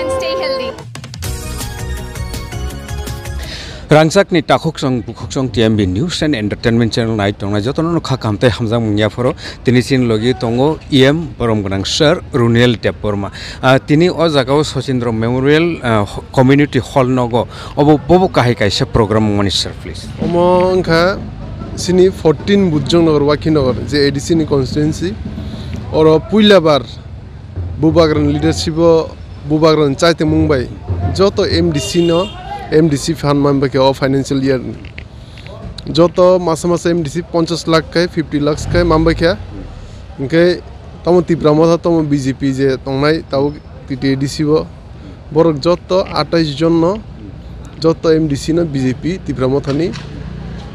and stay healthy. rangsak ni takuk song bukuk song TMB News and Entertainment Channel nai tongnai jotono no kha kamte hamjang mungya foro tini sin logi tongo EM borom gonang Sir Runel Tepporma tini o jagao Sachindro Memorial Community Hall nogo obo bobo kahai kaisa program mani sir please omo angkha sini 14 bujjong nogor waki nogor je ADC ni constituency oro puilabar bubagran leadership বুবাগ্র চাইতে মুংবাই যত MDC ন MDC fun মানবাকে অ financial year যত মাসে মাসে MDC পঞ্চাশ লাখ কে ফিফটি লাখস কে মানবাইখা ইনকাই তম তীব্র মধা তম বিজেপি যে তাই তাও তিটি এডিসি বরক যত আটাইশ জন যত এমডিসি ন বিজেপি তীব্র মথানি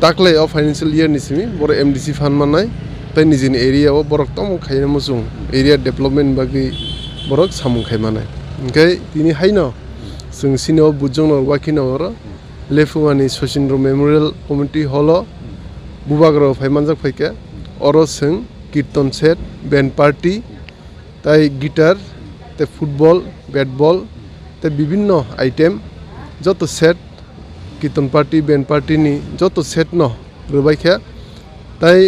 তাকলে অ ফাইন্যান্সিয়াল ইয়ার নিসিমি বড় এমডিসি ফান মানাই তাই নিজের এরিয়াও বরক তম খাই মসুং এরিয়া ডেভেলপমেন্ট বাকি বরক সামুং খাই মানায় ওকে তিনি হাই ন जों सिनियाव बुजोंनो वाकिनावर लेफुवानि सचिन्द्र मेमोरियल कमिटि हल बुबाग्र फाइमानजाक फाइके अर जों कीर्तन सेट बेन्ड पार्टी তাই গিটার তে ফুটবল ব্যাট বল তে বিভিন্ন আইটেম যত সেট কীর্তন পার্টি ব্যান্ড পার্টিনি যত সেট ন রবাইখা তাই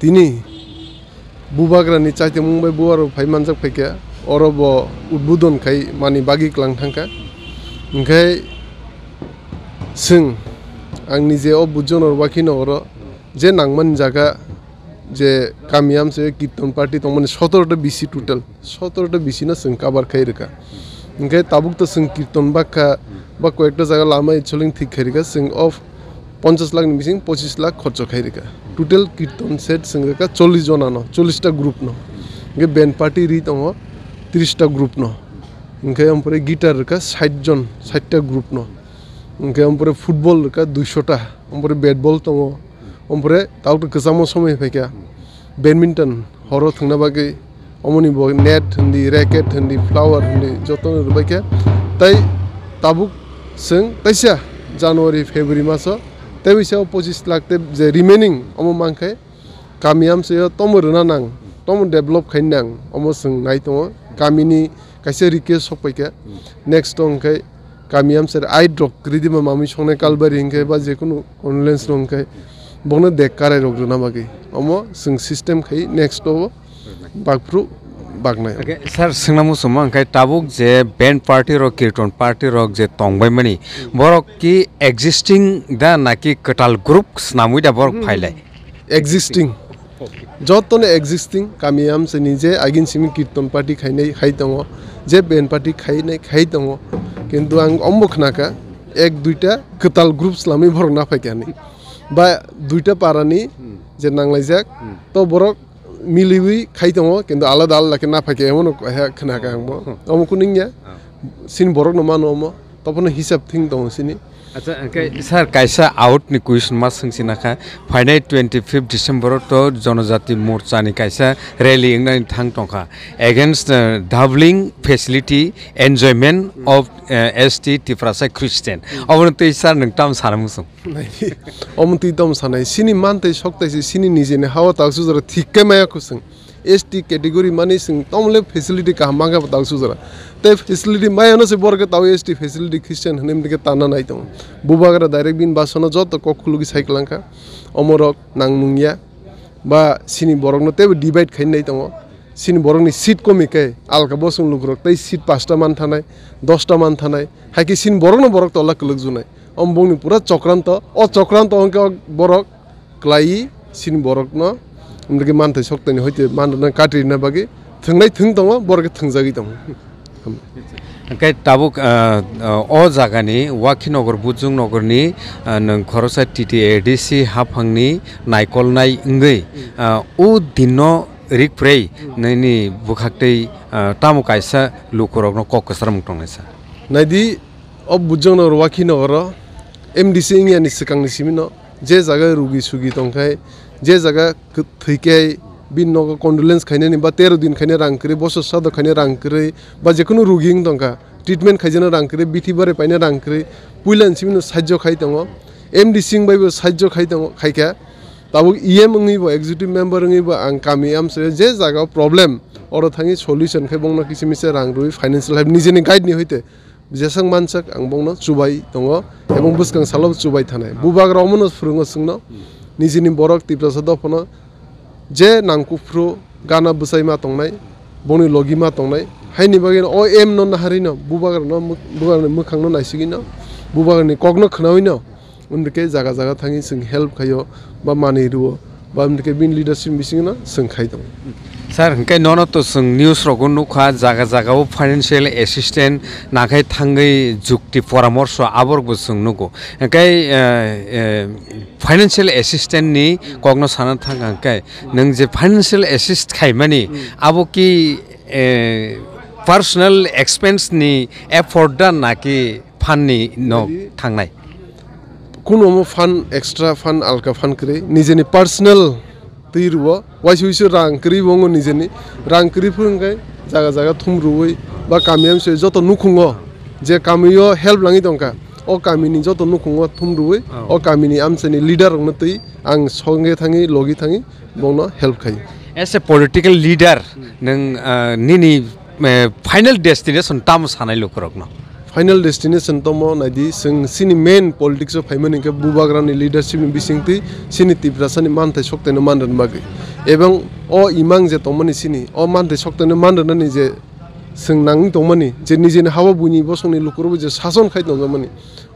তিনি বুবাগ্রানি চাইতে মুম্বাই বুয়ার ফাইমানজাক ফাইকা অরব उद्बुदन खाय मानि बागिग्लांनो थांखा ओंखाय जों যে जे अबुद जनर যে जे জায়গা যে কামিয়াম সে কীর্তন পার্টি তো মানে সতেরোটা বিসি টোটাল সতেরোটা বিসি না সঙ্গে কাবার খাই রেখা ওখানে তাবুক তো সঙ্গে কীর্তন বাক্কা বা কয়েকটা জায়গা লামা ইচ্ছলিং ঠিক খাই রেখা সঙ্গে অফ পঞ্চাশ লাখ মিসিং পঁচিশ লাখ খরচ খাই রেখা টোটাল কীর্তন সেট সঙ্গে রেখা চল্লিশ জন আনো চল্লিশটা গ্রুপ ন। ব্যান্ড পার্টি রি তোমার ত্ৰিছটা গ্ৰুপ ন। ওখাই আমাৰ গীটাৰ ৰেখা চাৰিজন চাৰিটা গ্ৰুপ ন। ওখাই আমাৰ ফুটবল ৰেখা দুইশটা। আমাৰ বেট বল দ আমাৰ তাতো গজামো সময় ফাইকা বেডমিণ্টন হৰ থা বাকী অমনি নেট হি ৰেকেট হি ফ্লাৱাৰ হি যতন ৰবাইকে তাই তাবুক চং তাইছা জানুৱাৰী ফেব্ৰুৱাৰী মাছ। তাই বৈছে পঁচিছ লাখ তে যে ৰিমেইনিং অম মাংখাই। কামিয়ামছে তম ৰুণা নাং তম ডেভেলপ খাই নাং। অম চং নাই তোমাৰ। गामिनि खायसे रिक्वेस्ट सफैखे नेक्स्ट दंखाय गामियाम सेर आइ ड्रग रिदिमा मामी संनाय कालबारि हिंखाय बा जेकुनु कन्डुलेन्स दंखाय बनो देख काराय रग जुना बागै अमो जों सिस्टेम खाय नेक्स्ट दो बागफ्रु बागनाय ओके सर सोंनामु सम ओंखाय ताबुक जे बेन्ड पार्टी र कीर्तन पार्टी रक जे तंबाय मानि बरक कि एक्जिस्टिं दा नाकि कटाल ग्रुप स्नामुइ दा बरक फाइलाय एक्जिस्टिं য'ত তাৰমানে এক্সিষ্টিং কামিয়াম চেনি যে আগিন সিমি কীৰ্তন পার্টি খাই নাই খাই দিওঁ যে বেন পার্টি খাই নাই খাই দিওঁ কিন্তু আং অম্বুক নাকা এক দুইটা কেতাল গ্ৰুপ চলামি না ফাইকানি বা দুইটা পাৰানি যে নাংলাই যাক তো বৰক মিলি খাই দিওঁ কিন্তু আলাদা আলাদাকৈ নাফাইকে এমন খনাকা আংব। অমুক নিংগা সিন বৰক নমা নম তপন হিচাপ থিং দিওঁ সিনি আচ্ছা ছাৰ কাইসা আউট নি কুইশন মা সিনাখা ফাইনাই টুয়েন্টি ফিফ ডিসেম্বর তো জনজাতি মোর্চা নি কাইসা রেলি থাং টঙ্কা against doubling facility enjoyment of S T টিপ্রাসাই খ্রিস্টান অবনতি স্যার নাম সারমুস অবনতি দম সানাই সিনি মানতে সক্তাইছে সিনি নিজে হাওয়া তাকসু যারা ঠিককে एस टी कैटेगरी माने सिं तमले फेसिलिटी का मांगा ताकसु जरा ते फेसिलिटी मायानो से बरके ताव एस टी फेसिलिटी ख्रिस्टियान हनेम दिके ताना नाय दं बुबागरा डाइरेक्ट बिन बासनो जत कखुलुगि साइक्लांखा अमरक नांमुंगिया बा सिनि बरकनो तेबो डिवाइड खाइन नाय दं सिनि बरकनि सिट कमिके आलका बसुं लुग्रक तै सिट पाँचटा मान थानाय दसटा मान थानाय हाइके सिनि बरकनो बरक तला कलक जुनाय अम्बंनि पुरा चक्रान्त अ चक्रान्त अंक बरक क्लाइ सिनि बरकनो ओमलगे मानथे सक्तनि होइते मानदन काटि न बगे थोंनाय थों दङ बरगे थों जागि दङ ओमके ताबु ओ जागानि वाखिनगर बुजुं नगरनि नों खरसा टिटि एडीसी हाफांनि नायकलनाय इंगै उ दिन रिक्प्रे नैनि बुखाक्तै तामु कायसा लुखुरग्न ककसरम टंनायसा नायदि अ बुजुं नगर वाखिनगर एमडीसी इंगियानि सिकांनि सिमिन जे जागा रुगि सुगि दंखाय जे जगा थैकै बिनोगा कन्डोलेन्स खैने नि बा 13 दिन खैने रांकरे बस सद खैने रांकरे बा जेकनु रुगिंग दंका ट्रिटमेन्ट खैजेन रांकरे बिथि बारे पाइने रांकरे पुइलन सिमिनो साज्य खाइ दङ एम डी सिंह बायबो साज्य खाइ दङ खाइका ताबो इएम अंगि बा एग्जीक्यूटिभ मेम्बर अंगि बा आं कामि आम से जे जागा प्रब्लेम अर थाङि सोलुसन खै बोंना किसि मिसे रां रुइ फाइनेन्सियल हेल्प निजेनि गाइड नि होइते जेसं मानसक आं बोंना चुबाय दङ एबं बुसकां सालाव चुबाय थानाय बुबाग रावमोन फुरुङो सुंनो নিজেনি বরক তীব্রসাদ ফোন যে নাংকুফ্রু গানা বুসাইমা তংনাই বনি লগিমা তংনাই হাইনি বাগে অ এম ন নাহারি ন বুবাগার ন বুবাগার মুখাং ন নাইসিগি ন বুবাগার নি কগ্ন খনাউই ন উন্দকে জাগা জাগা থাঙি সিং হেল্প খাইও বা মানি রুও बामनिकबिन लिडारसिम बिसिना सोंखाय दं सार हंखाय ननत सों न्यूज रगु नुखा जागा जागाव फाइनेंशियल असिस्टेंट नाखाय थांगै जुक्ति परामर्श आबर बसों नुगु हंखाय फाइनेंशियल असिस्टेंट नि कग्न साना थां हंखाय नों जे फाइनेंशियल असिस्ट खायमानि आबो कि पर्सनल एक्सपेंस नि एफोर्ड दा नाकि फाननि न थांनाय কোনো ফান এক্সট্রা ফান আলকা ফান করে নিজে পার্সোনাল তৈ রুব ওয়াইসে ওইসে রাঙ্করি বঙ্গ নিজে রাঙ্করি ফুরাই জায়গা জায়গা থুম রুই বা কামি সে যত নুখুঙ যে কামিও হেল্প লাগি দঙ্কা ও কামিনি যত নুখুঙ থুম রুই ও কামিনি আমি লিডার তৈ আং সঙ্গে থাঙি লগি থাঙি বন হেল্প খাই। এস এ পলিটিক্যাল লিডার নিনি ফাইনাল ডেস্টিনেশন তাম সানাই লোকরক फाइनल डेस्टिनेशन तमो नाइदि जों सिनि मेन पलिटिक्स फाइमोन इनके बुबाग्रानि लिडारशिप नि बिसिंति सिनि तिब्रासानि मानथाय सक्तेनो मानदन बागै एबं अ इमां जे तमनि सिनि अ मानथाय सक्तेनो मानदननि जे जों नांनि तमनि जे निजेनि हावा बुनि बसंनि लुकुरबो जे शासन खाय दंगमनि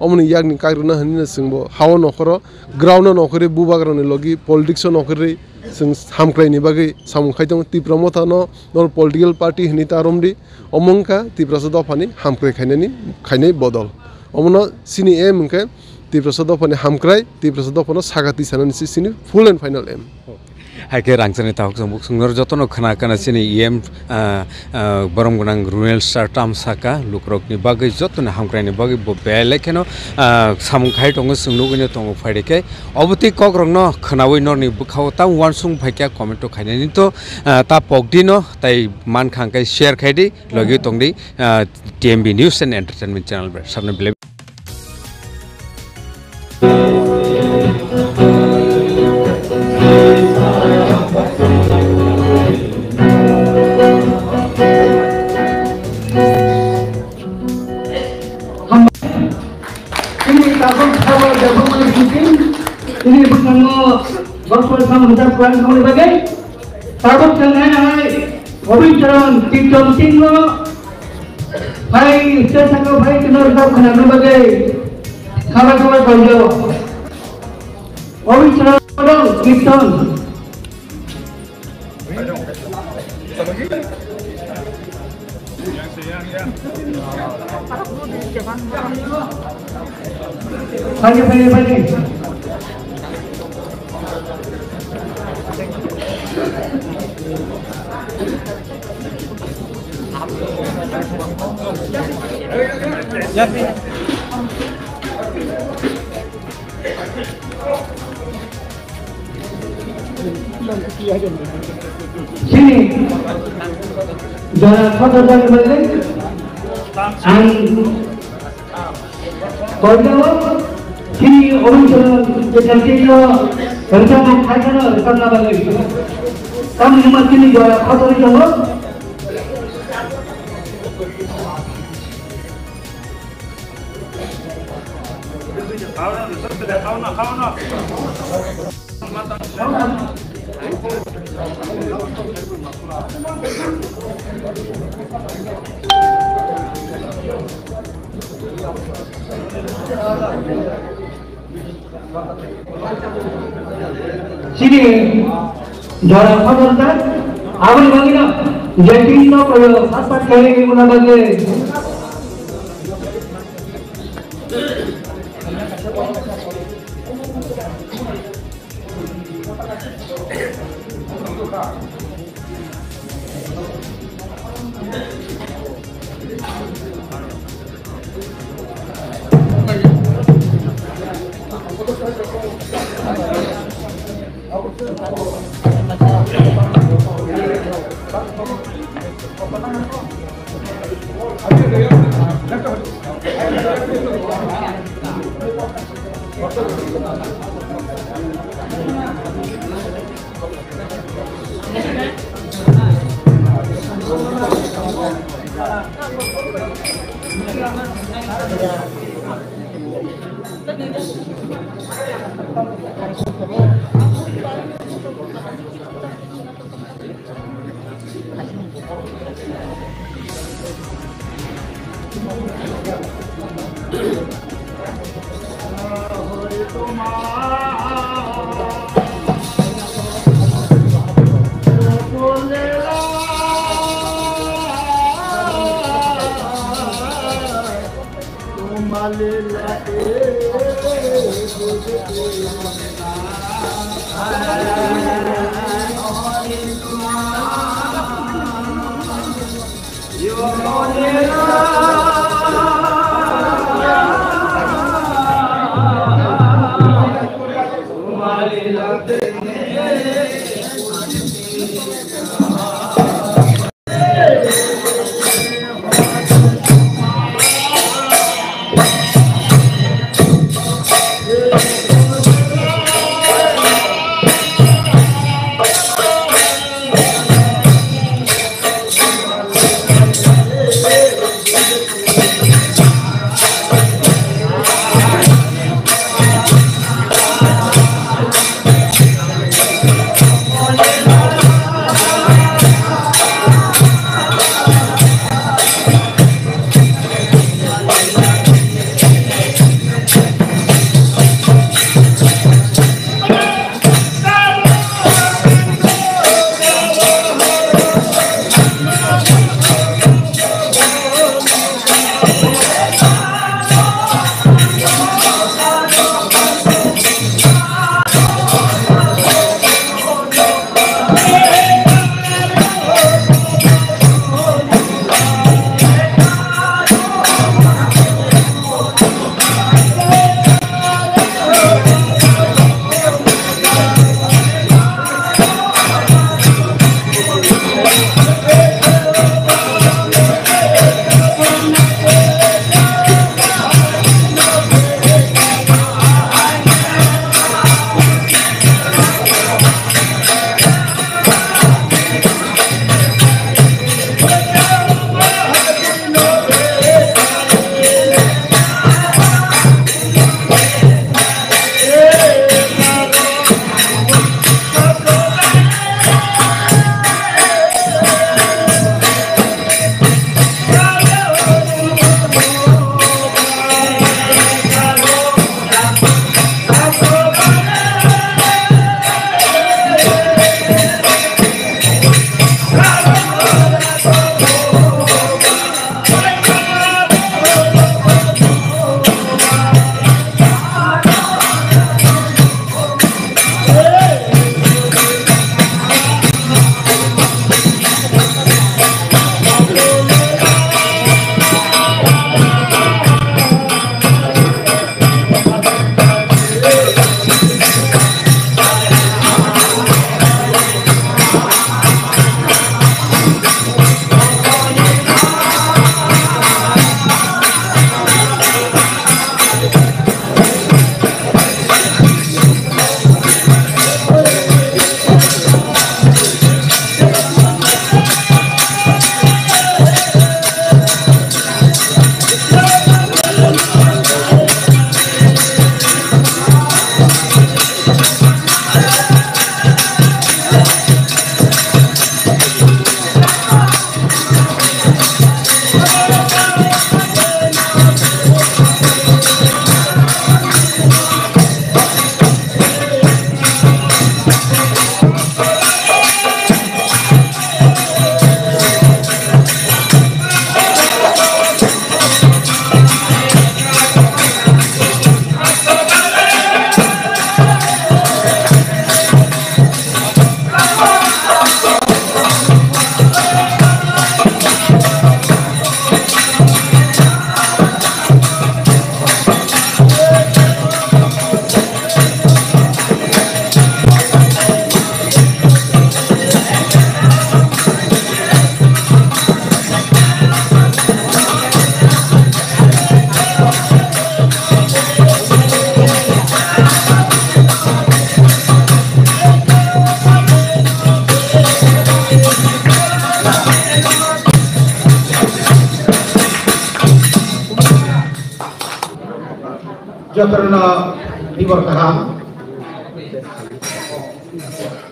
अमनि यागनि काग्रना हनिनो जोंबो हावा नखर ग्राउन्ड नखरे बुबाग्रानि लगी पलिटिक्स नखरे जों हामख्रायनि बागै सामुखाय दं तिब्रा मथानो नर पलिटिकल पार्टी हनि तारमदि अमंका तिब्रासा दफानि हामख्राय खायनायनि खायनाय बदल अमनो सिनि एम ओंखाय तिब्रासा दफानि हामख्राय तिब्रासा दफानो सागाति सानानि सिनि फुल एन्ड फाइनाल एम হাইকে রাংচানি তাহক জম্বুক সুন্দর যতন খানা কানাছেন ইএম বরম গুনাং রুয়েল স্টার টাম সাকা লুকরক নি বাগে যতন হামক্রাই নি বাগে বেলে কেন সামুং খাই টং সুন্দর গুনি টং ফাইডে কে অবতি কক রং ন খনাওই ন নি বুখাও তা ওয়ান সুং ভাইকা কমেন্ট নি তো তা ন তাই মান খাংকাই শেয়ার খাইডি লগে টং the TMB news and entertainment channel সামনে কোরআন খবর বিভাগে সর্বসংখ্যায় হয় অভিচরণ কীর্তন চিহ্ন ভাই সে থাকো ভাই চিহ্ন সব খানা বিভাগে খাবার খাবার করল অভিচরণ কীর্তন Pagi, pagi, pagi. Ya. Sini. The photo president and 거기다가 이 오른쪽 전체에서 연장만 발전을 했단 말이에요. 다음 이만 뛰는 거야. 파도를 잡아. Bagi jadi itu kalau apa kali guna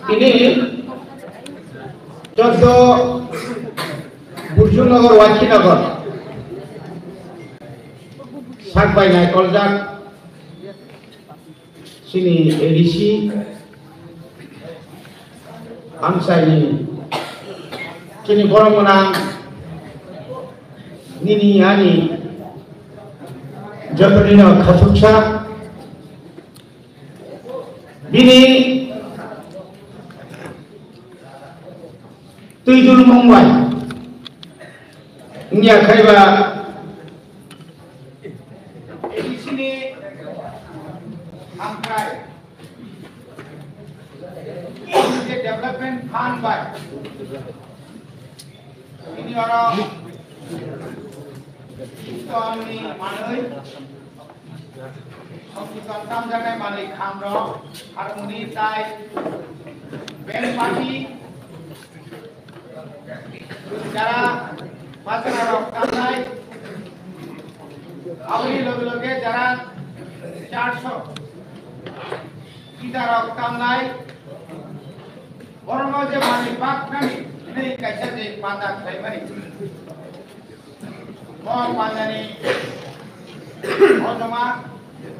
তিনি চোদ্দ বুর্জুনগর ওয়াকিনগর সাকবাই নাই কলজাক তিনি ঋষি আমসাইনি তিনি বরমনা নিনি, আনি, যতদিন খাসুক যিনি তৈজুল মুম্বাই ইয়া খাইবা। এসিনি আমকাই যে ডেভেলপমেন্ট ফান্ড বাই ইনি সন্তান জায়গায় মালিক আমরা আর উনি তাই ব্যাংক যারা মাত্রা রক্তান নাই আউলি লোক লোকে যারা চারশো কিতা রক্তান নাই বরং যে মালিক পাক নাই নেই কাছে যে পান্দা খাই মানি। মন অজমা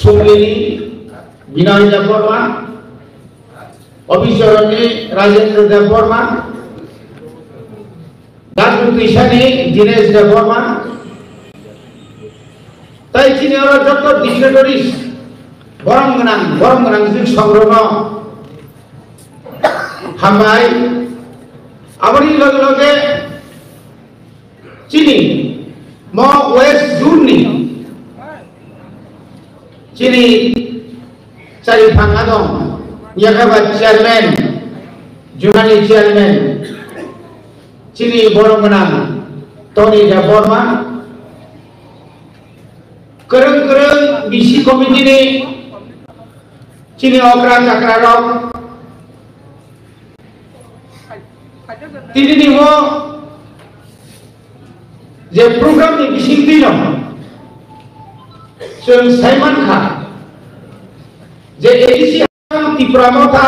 সুমিলি বিনয় দেববর্মা অভিচরণে রাজেন্দ্র দেববর্মা রাজনীতিশালী দীনেশ দেববর্মা তাই তিনি ওরা যত ডিকশনারিস বরংরাং বরংরাং যে সংগ্রহ হামাই আমারই লগে লগে চিনি। cili cari pangadong nyakabat chairman jumani chairman cili borong menang Tony Daborma. Kereng-kereng bisi komiti ini cili okra cakrarok Tini ni mo, je program ni bising tino, स्वयं सैमन खान जे एडिसि ত্রিপুরামতা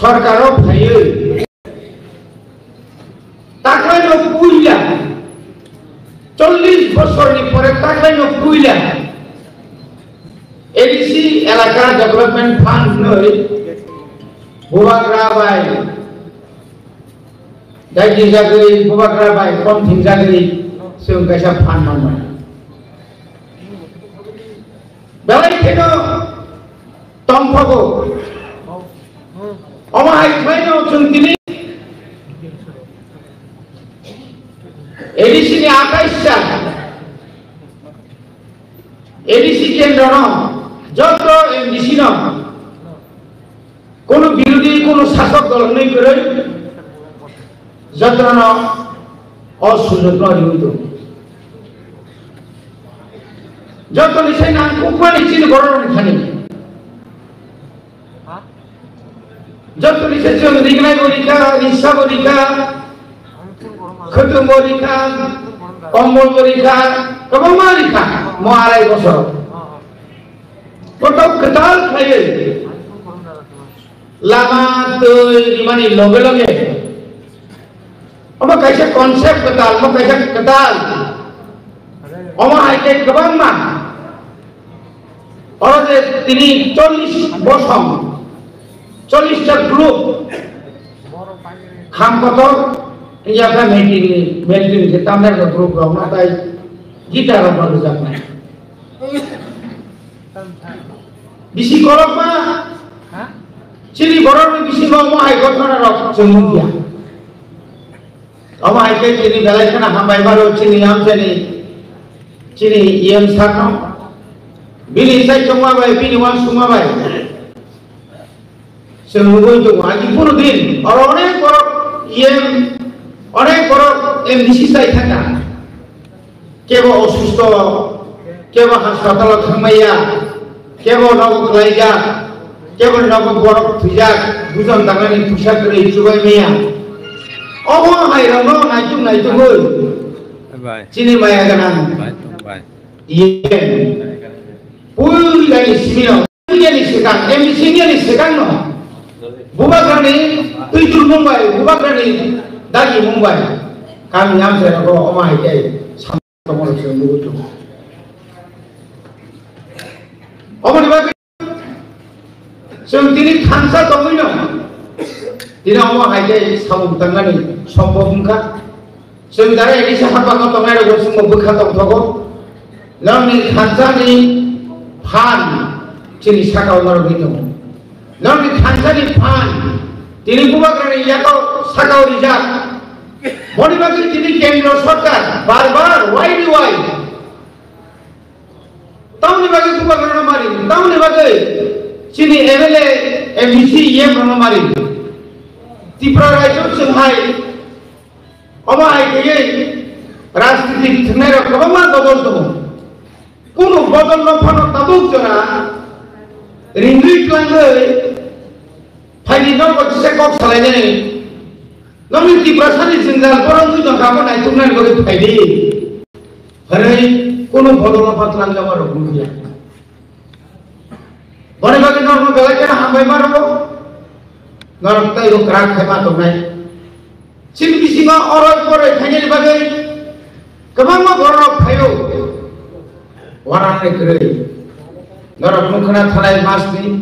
সরকারও ভাইয়ে তাকলাইন কুইলা, চল্লিশ বছরনি পরে এডিসি এলাকা ডেভেলপমেন্ট ফান্ড নই ভুবাগ্রা by জাগরি ভুবাগ্রা com thing জাগরি, সেও গাইসা ফান্ড নাম্বার থেকেও তম্ফব অমায়িক হয়ে যাচ্ছেন তিনি। এডিসিনি আঠাইশ সাল। এডিসি কেন্দ্র নয় যত এডিসি নয় কোন বিরোধী, কোন শাসক দল নেই করে। যত্ন অসুযোগ নয় যখন সেই নাম কুকুমানি চিন গড়ন খানি যত লিখেছেন রিগনাই বলিকা ঈশা বলিকা, খুতুম বলিকা, কম্বল বলিকা কবমা লিখা মো আড়াই বছর কত কেতাল খাইয়ে লামা তৈরি মানে লগে লগে। আমার কাছে কনসেপ্ট কেতাল আমার কাছে কেতাল। আমার হাইটেক গবান মান ভারতের তিনি চল্লিশ বসম চল্লিশটা গ্রুপ খাম কত ইয়াটা মেটিং মেটিং যে তাদের গ্রুপ রহমা তাই গিটার আপনার বুঝাব বিশি হ্যাঁ? গরম না চিনি গরম বিশি গরম আই ঘটনা রক্ত আমার আইকে চিনি ইয়ে বেলাইখানা হামাইবার চিনি আম চিনি চিনি ইএম সাকাম bini sai chongwa bai bini wang sungwa bai সে মুঘল তো আজি পুরো দিন আর অনেক বড় ইয়ে অনেক বড় এম নিশিসাই থাকা। কেব অসুস্থ কেব হাসপাতাল থামাইয়া কেব নগদ লাইজা কেব নগদ বড় থুইজা দুজন দাগানি ফুসা করে ইসুবাই মেয়া অব হাইরা ন নাইচুক নাইচুক চিনি মায়া গানা ইয়ে। bubagrani tuitul mumbai. Bubagrani dagi mumbai. Kami nyam saya ko oma hijai sama tomol se mugutu oma di bagi sem tini thansa tomuyo tina oma hijai samu tangani sombo mungka sem dare ini sahabat ko tomai ko sumo bukha tom togo lam ni thansa ni ফান ciri saka umar gitu non di khansari তিনি কুমাগ্রানে ইয়াকাও সাকাও রিজাক মণিবাগের তিনি কেন্দ্র সরকার, বারবার wide wide তাউনি বাগে কুমাগ্রানে মারি তাউনি বাগে চিনি MLA MDC ইয়ে ভ্রম মারি ত্রিপুরা রাজ্য সিংহাই অমাহাই রাজনীতি থনে রকম বদল দেবো কোনো বদল লক্ষণ তাবুক জনা। রিন্দুই ক্লাঙ্গৈ ফাইনি নগর চেকক সালাইনে নমি তিব্রাসানি সিনজাল বরং দুজন কাপড় আইসুম নাই করে ফাইনি হরে কোনো বদল লক্ষণ ক্লাঙ্গাবার গুলিয়া বনে বাগে নর্ম বেলাকে না হামাই মারব নরম তাই হোক রাগ খেমা তো নাই। সিম বিসিমা অরজ করে খাইনের বাগে। কমামা বড় খাইও। વરાણેકરે નરક મુખના થરાય માસની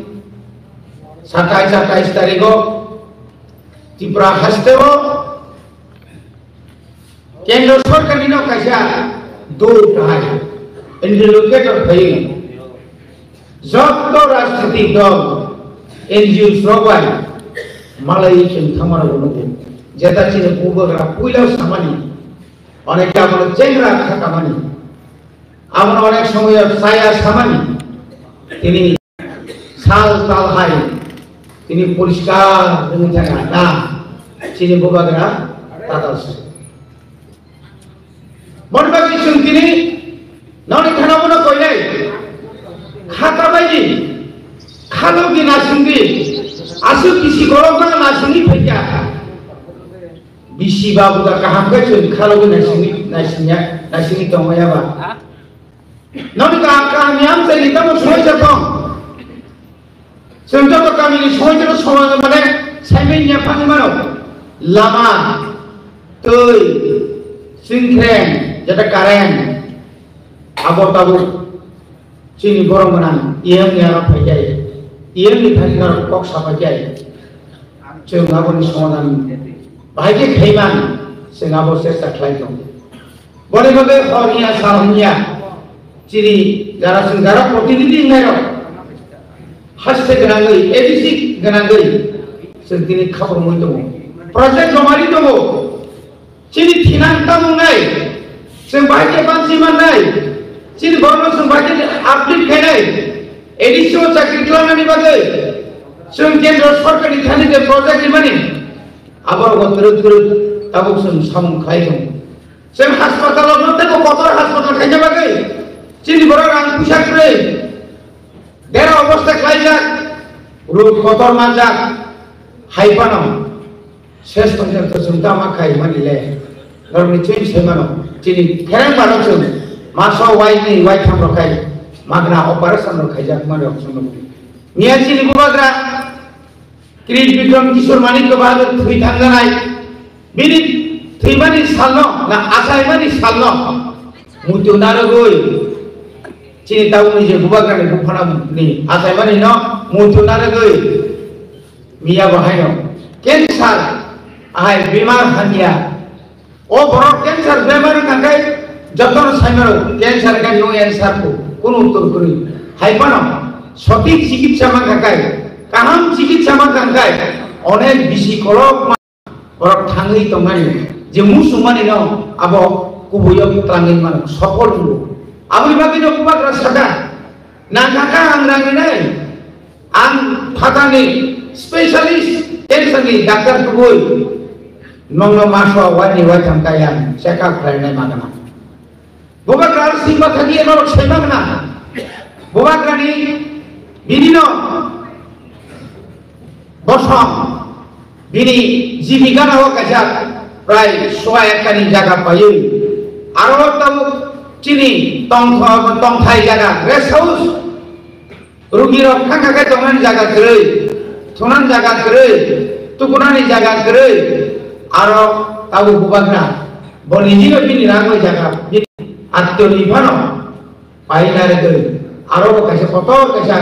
સત્તાવીસ અઠાવીસ તારીખો ત્રિપુરા હસ્તેવ કેન્દ્ર સરકારની નૌકાશા દૂર થાય ઇન્ડિલોકેટર થઈ যত রাজনৈতিক দল এনজিও সবাই মালয়েশিয়ান থামার অনুমতি যেটা ছিল পূর্বরা পুইলাও সামানি অনেকে আমরা চেংরা থাকা মানি আমরা অনেক সময় সায়া সামানি। তিনি সাল তাল হাই, তিনি পরিষ্কার জমি থাকা না। চিনি বোবাগরা তাতাল বনবাগি সুন তিনি ননি থানা মনে কইলাই খাতা বাইজি খালো কি না শুনবি? আসু কিসি গরম না না শুনি ফেকা দা কাহাম খালো কি না শুনি না না শুনি তো Nonita kamiam se kita mo soy jato. Semjo to kami ni soy jato soy mane semin ya pani maro. Lama tui singkren jata karen abor tabu chini gorong mana iam ni arab pajai iam ni thari karo kok sama jai. Ceu ngabon somadan bagi khaiman sing abor sesa khlaikong. Boleh boleh khoriya sarhnya. যিনি যারা আছেন যারা প্রতিনিধি নায়ক হাসতে গেনাঙ্গই ABC গেনাঙ্গই সে তিনি খাবার মই দেবো। প্রজেক্ট জমারি দেবো। যিনি থিনান্তা নাই সে বাইকে পাঁচিমা নাই যিনি বর্ণ সে বাইকে আপডেট খাই নাই এডিসিও চাকরি খেলানি বাদে সে কেন্দ্র সরকারি খানিতে প্রজেক্ট মানি আবার গতরে দূরে তাবক সে সাম খাই সে হাসপাতাল মধ্যে কত হাসপাতাল খাইতে বাদে চিনি বড় রান পোশাক রে। দেরা অবস্থা খাই যাক রোগ কতর মান যাক হাইপানো শেষ পর্যন্ত চিন্তা আমার খাই মানিলে। ধর নিশ্চয়ই সে মানো চিনি ফেরেন মানো চল। মাস ওয়াই নেই ওয়াই খাম রখাই মাগনা অপারেশন রখাই যাক মানে অপশন নিয়ে চিনি বুবাগরা ক্রিস বিক্রম কিশোর মানিক্য বাহাদুর থুই থাঙ্গা নাই। বিনি থুইমানি সাল্ল না আসাইমানি সাল্ল মুতুনার গই। chini tau ni je kubak na ku khana ni asai mani no mu tu na le goi miya ba hai no cancer ai bimar hania o boro cancer bemari ka kai jotton saimaro cancer ka no answer ko কোন উত্তর করি হাইপান সঠিক চিকিৎসা মা কাকাই কাহাম চিকিৎসা মা কাকাই অনেক বেশি করক মা করক ঠাঙ্গি তঙ্গানি যে মুসুমানি ন আব কুবুয়ক ত্রাঙ্গি মানুষ সকল লোক आबै बागिनो कुबाग्रा सागा नांखाखा आं नांगिनाय आं फागानि स्पेशलिस्ट एसनि डाक्टर गुबुन नंनो मासुआ वानि वाइथाम गाया सेका खालायनाय मागोना बुबाग्रा सिंबा थागिए नरक सैमागोना बुबाग्रानि बिनिन বসম বিনি জীবিকা নাও কাজা প্রায় সোয়া একখানি জায়গা পাই আরও তামুক চিনি তংফাই জায়গা রেস্ট হাউস রুগী রক্ষা খাকে তখন জায়গা করে থান জায়গা করে টুকুনানি জায়গা করে আর তাও বুবাগনা বনিজি বিনি রাগ জায়গা আত্মনির্ভর পাইনারে করে আরও কাছে কত কেসা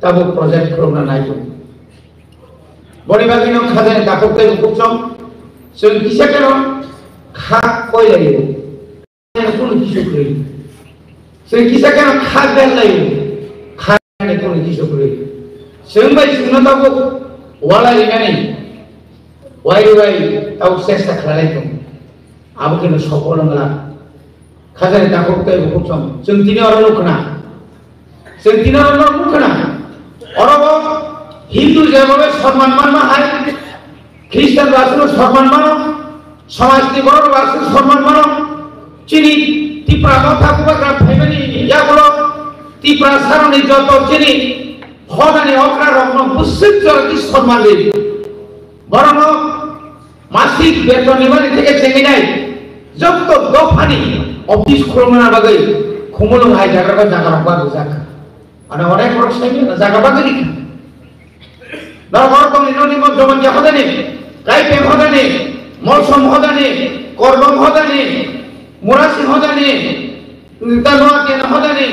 তাবো প্রজেক্ট করব না নাই বনিবাগিনো খাদে কাপড় কেন খুব চম। সে কিসে কেন? খা কই লাগিব। কোনো কৃষক নেই 생기사 그냥 카벨라이 카벨라이 돈을 기셔버려 정말 중요하다고 와라리가니 와이와이 따고 세스타 클라이 좀 아무거나 서보는 거나 가자에 다 걱정이고 걱정 정진이 얼어놓거나 정진이 얼어놓거나 얼어보 হিন্দু যেভাবে সম্মান মানা হয় খ্রিস্টান রাষ্ট্র সম্মান মানো সমাজটি বড় রাষ্ট্র সম্মান মানো চিনি ত্রিপুরা কথা কুবাগ্রা ফ্যামিলি ইয়াগুলো ত্রিপুরা সারণী যত চিনি হদানি অকরা রকম বুসিদ্ধর কি সম্মান দিন বরং মাসিক বেতন নিবানি থেকে চেঙ্গি নাই যত দফানি অফিস খুলমার বাগে, খুমুলু ভাই জায়গাটা জায়গা রাখবা জায়গা মানে অনেক বড় সাইকেল জায়গা বাগে লিখা। নরকরকম নিরনি মধ্যমান হদানি, কাইপে হদানি মৌসুম হদানি করবম হদানি মুরাসি হদানি তানোয়া কেন হদানি?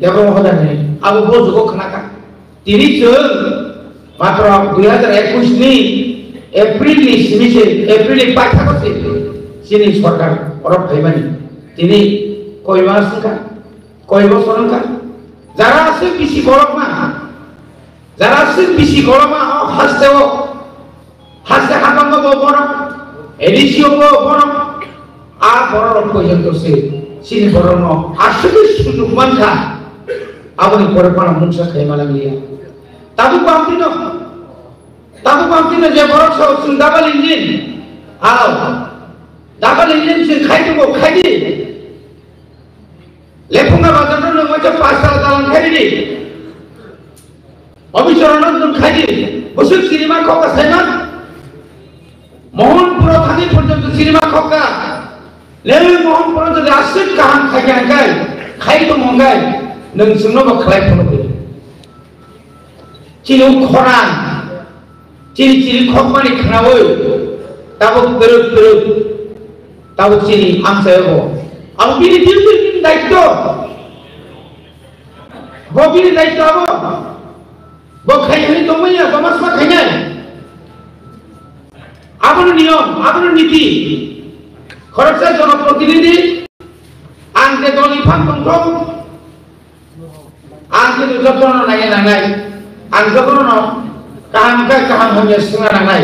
দেবম হদানি। আবু বোঝগো খানাকা তিনি মাত্র দুই হাজার একুশনি এপ্রিলনি সিমিছে এপ্রিলে পাঠা করছে। চিনি সরকার অরব ভাইমানি তিনি কয় মাস কয় বছর যারা আছে বেশি গরম না। যারা আছে বেশি গরম হাসতেও হাসতে হাতাঙ্গ বড় এডিসিও বড় আর বড় পর্যন্ত সে। সিনি বড় আসলে সুযোগ মানখা আপনি পরে পানা মুখসা খাই মালাঙ্গিয়া তাবু পামতি ন তাবু পামতি ন যে বড় সব সুন ডাবল ইঞ্জিন। আও ডাবল ইঞ্জিন সে খাই দেবো, খাই দি। লেখুঙ্গা বাজানো নয় পাঁচটা দালান খাই দি অবিচরণন্দন খাইদি বসুক সিনেমা খকা সাইমান মোহনপুর থাকি পর্যন্ত সিনেমা খকা। লেবে মোহনপুর যদি আসিক কাহান খাইকে আনকাই খাই তো মঙ্গাই নং সুনো বা খালাই ফোন করি চিনি খরান চিনি চিনি খকমানি খানাবই তাবো পেরুত পেরুত তাবো চিনি আমসাইব আবো বিনি ডিউটি দায়িত্ব ববিনি দায়িত্ব আবো bo খাইখানি দমাইয়া দমাসমা খাইনাই আপনার নিয়ম আপনার নীতি খরচের জনপ্রতিনিধি আনকে দলি ফাংশন কম আনকে দুজন নাই নাই আনজন কাহামকা কাহাম হয়ে সুনা নাই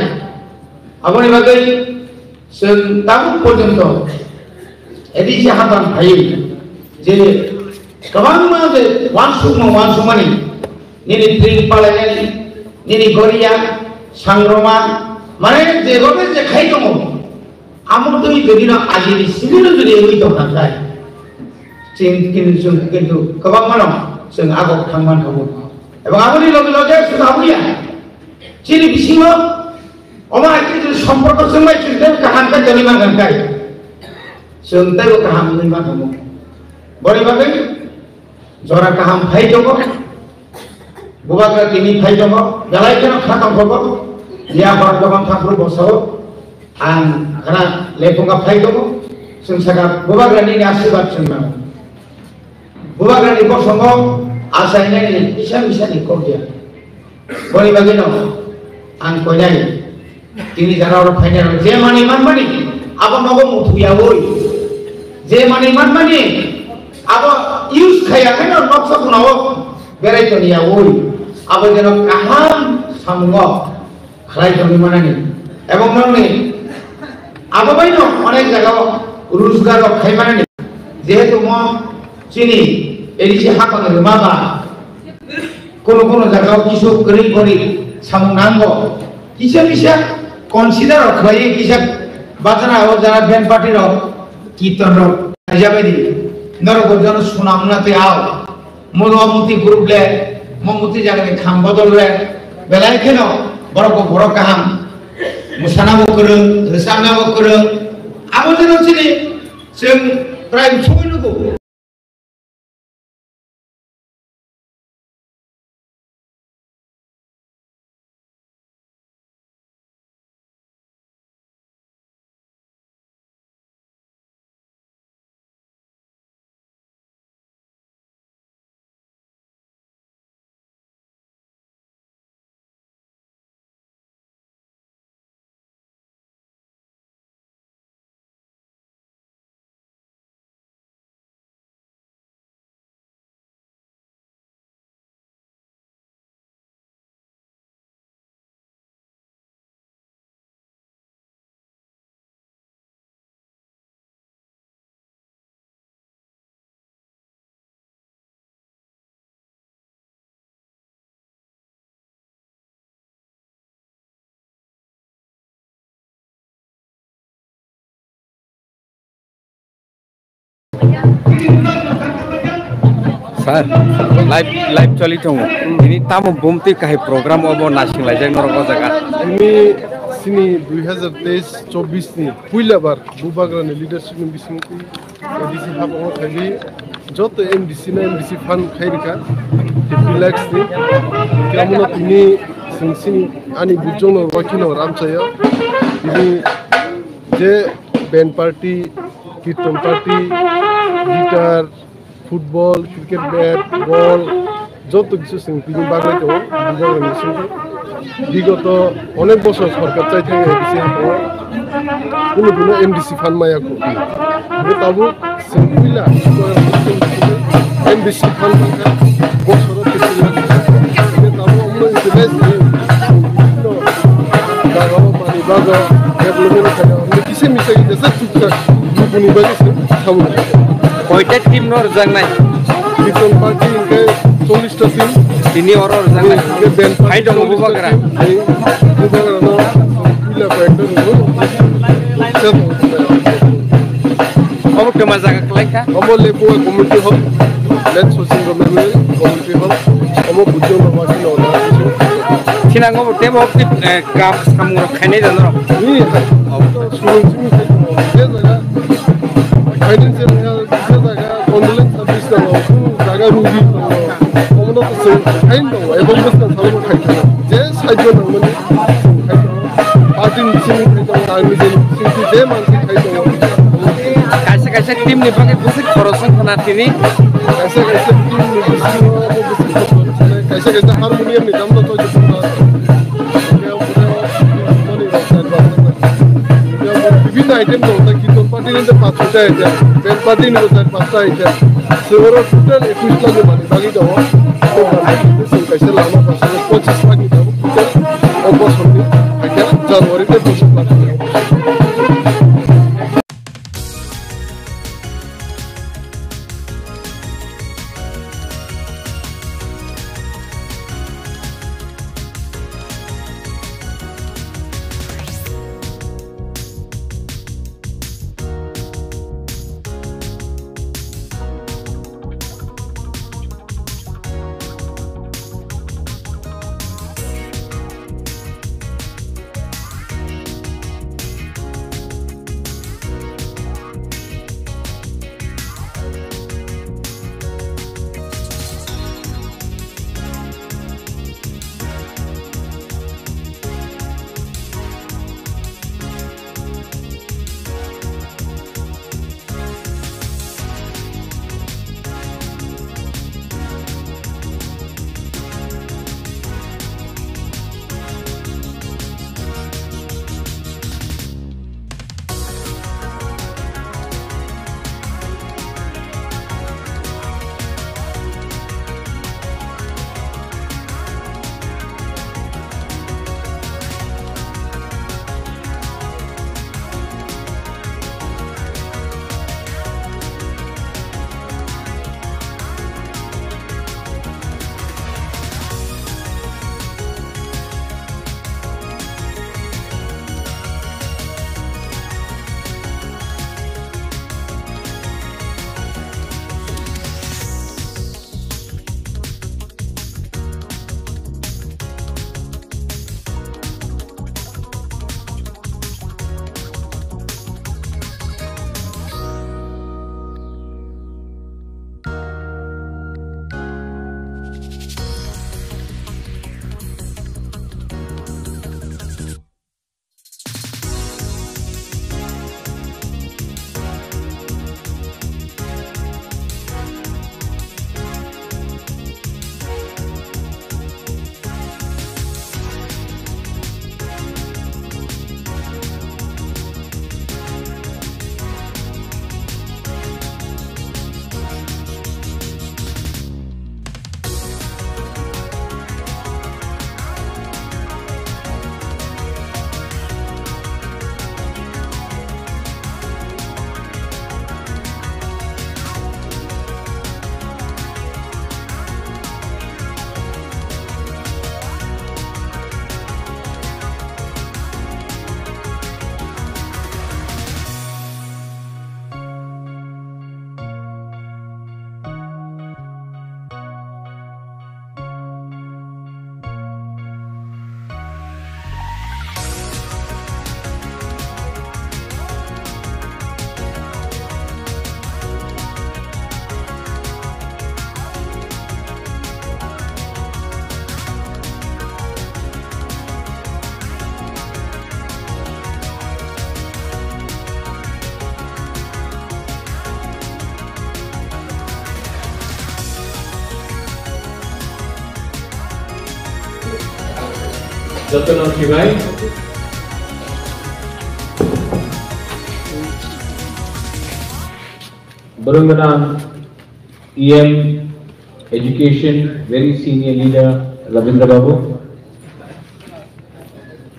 আমার বাকি जों दाबो পর্যন্ত এদিক যে হাতান ভাই, যে गोबां মাঝে ওয়ান সুমা ওয়ান সুমানি। নিনি ট্রিন পালাইনি নিনি গরিয়া সংগ্রমা মানে যেভাবে যে খাই দমো। আমতই যদি না আজির সিভিল যদি ওই দোকান যায় চিন কিন্তু কিন্তু গোবাং মানম जों আগক थांमान হব এবং আপনি লগে লগে শুধু আপনি চিনি বিসিম আমার একটি যদি সম্পর্ক সঙ্গে চিন্তা কাহানকা জলিমান গানকাই চিন্তা ও কাহাম নিমান হব বড় ভাবে জরা কাহাম ফাই যাব। গোবাগরা তিনি ফাই যাব। বেলায় কেন খাতম হব। ইয়া বর্তমান ঠাকুর বসাও ang kana lekong apay ko sun saka bubag rani ni asibab sun mamo bubag rani ko songo asay na ni isa isa ni kordia boli bagino ang koyai তিনি যারা ওরা ফাইনাল যে মানে ইমান মানে আবার নগম উঠুয়া বই যে মানে ইমান মানে আবার ইউজ খাইয়া কেন নকশক নব বেড়াইতো নিয়া ওই আবার যেন কাহাম সামগ খাইতো মানে এবং নয় আবার অনেক জায়গা রোজগার খাইমানানি যেহেতু ম চিনি এদিকে হাঁপানো মামা কোনো কোনো জায়গাও কিছু গরিব গরিব সামু নাঙ্গো কিসে কিসে কনসিডার খাইয়ে কিসে বাজনা ও যারা ব্যান্ড পার্টির কীর্তন যাবে দি নরক জন সুনাম নাতে আও। মনোমতি গ্রুপ লে, মমতি জায়গায় খাম বদল লে। বেলায় কেন? বড় বড় কাহাম। 무산하고 그런 쌍하고 그런 아무 일 없으니 지금 그라임 소일고. सर लाइभ लाइभ चलिथौँ दिनै तामुक बुम्ती काही प्रोग्राम अब नासिंलाय जाय नरक जागा दिनै सिनि 2023 24 नि पहिला बार बुबाग्रानि लिडरशिप नि बिसिमखौ एडिसि हाब अ जत फान रिलैक्स नि जे बेन पार्टी কীর্তন party, guitar, football, cricket bat, ball, যত কিছু তিনি বাংলাতে বিগত অনেক বছর সরকার চাইতে কোনো কোনো এমডিসি ফান্ড মায়া তাবু সিঙ্গুলা এমডিসি ফান্ড বছর তাবু আমরা কিসে মিশে গেছে চুপচাপ। বুনি বাজেছে সামনে Koite tim nor jang nai. Kirtan party ইনকে চল্লিশটা সিম Ini oror jang nai. Hai dong bubagra. Obo kema jaga kelai ka. Omo lepo community hall, let social government community hall, omo bujo no waki no na. Sinang obo tebo opti kam samuro khane jan guidance and health, this জায়গা online service দাও কোন জায়গা রুগী দাও common আছে আইন দাও এবং বস্তু ধরো খাই যে সাহায্য দাও মানে পার্টি মিশন খাই দাও আর্মি যে সিটি যে মানুষ খাই দাও কাছে কাছে টিম নিপাকে বেশি খরচ না তিনি কাছে কাছে টিম নিপাকে কাছে কাছে হারমোনিয়াম নিতাম তো তো বিভিন্ন আইটেম দাও তিনতে পাঁচশোটা আইসা তেল পাতি নিব তার পাঁচটা আইসা সেবার টোটাল একুশ লাগে মানে বাকি যাব চলতেছে লাভা পাঁচশো পঁচিশ বাকি যাব অল্প সঙ্গে জানুয়ারিতে পঁচিশ লাখ जतन रखिए भाई Barunganam, EM, Education, very senior leader, Ravindra Babu.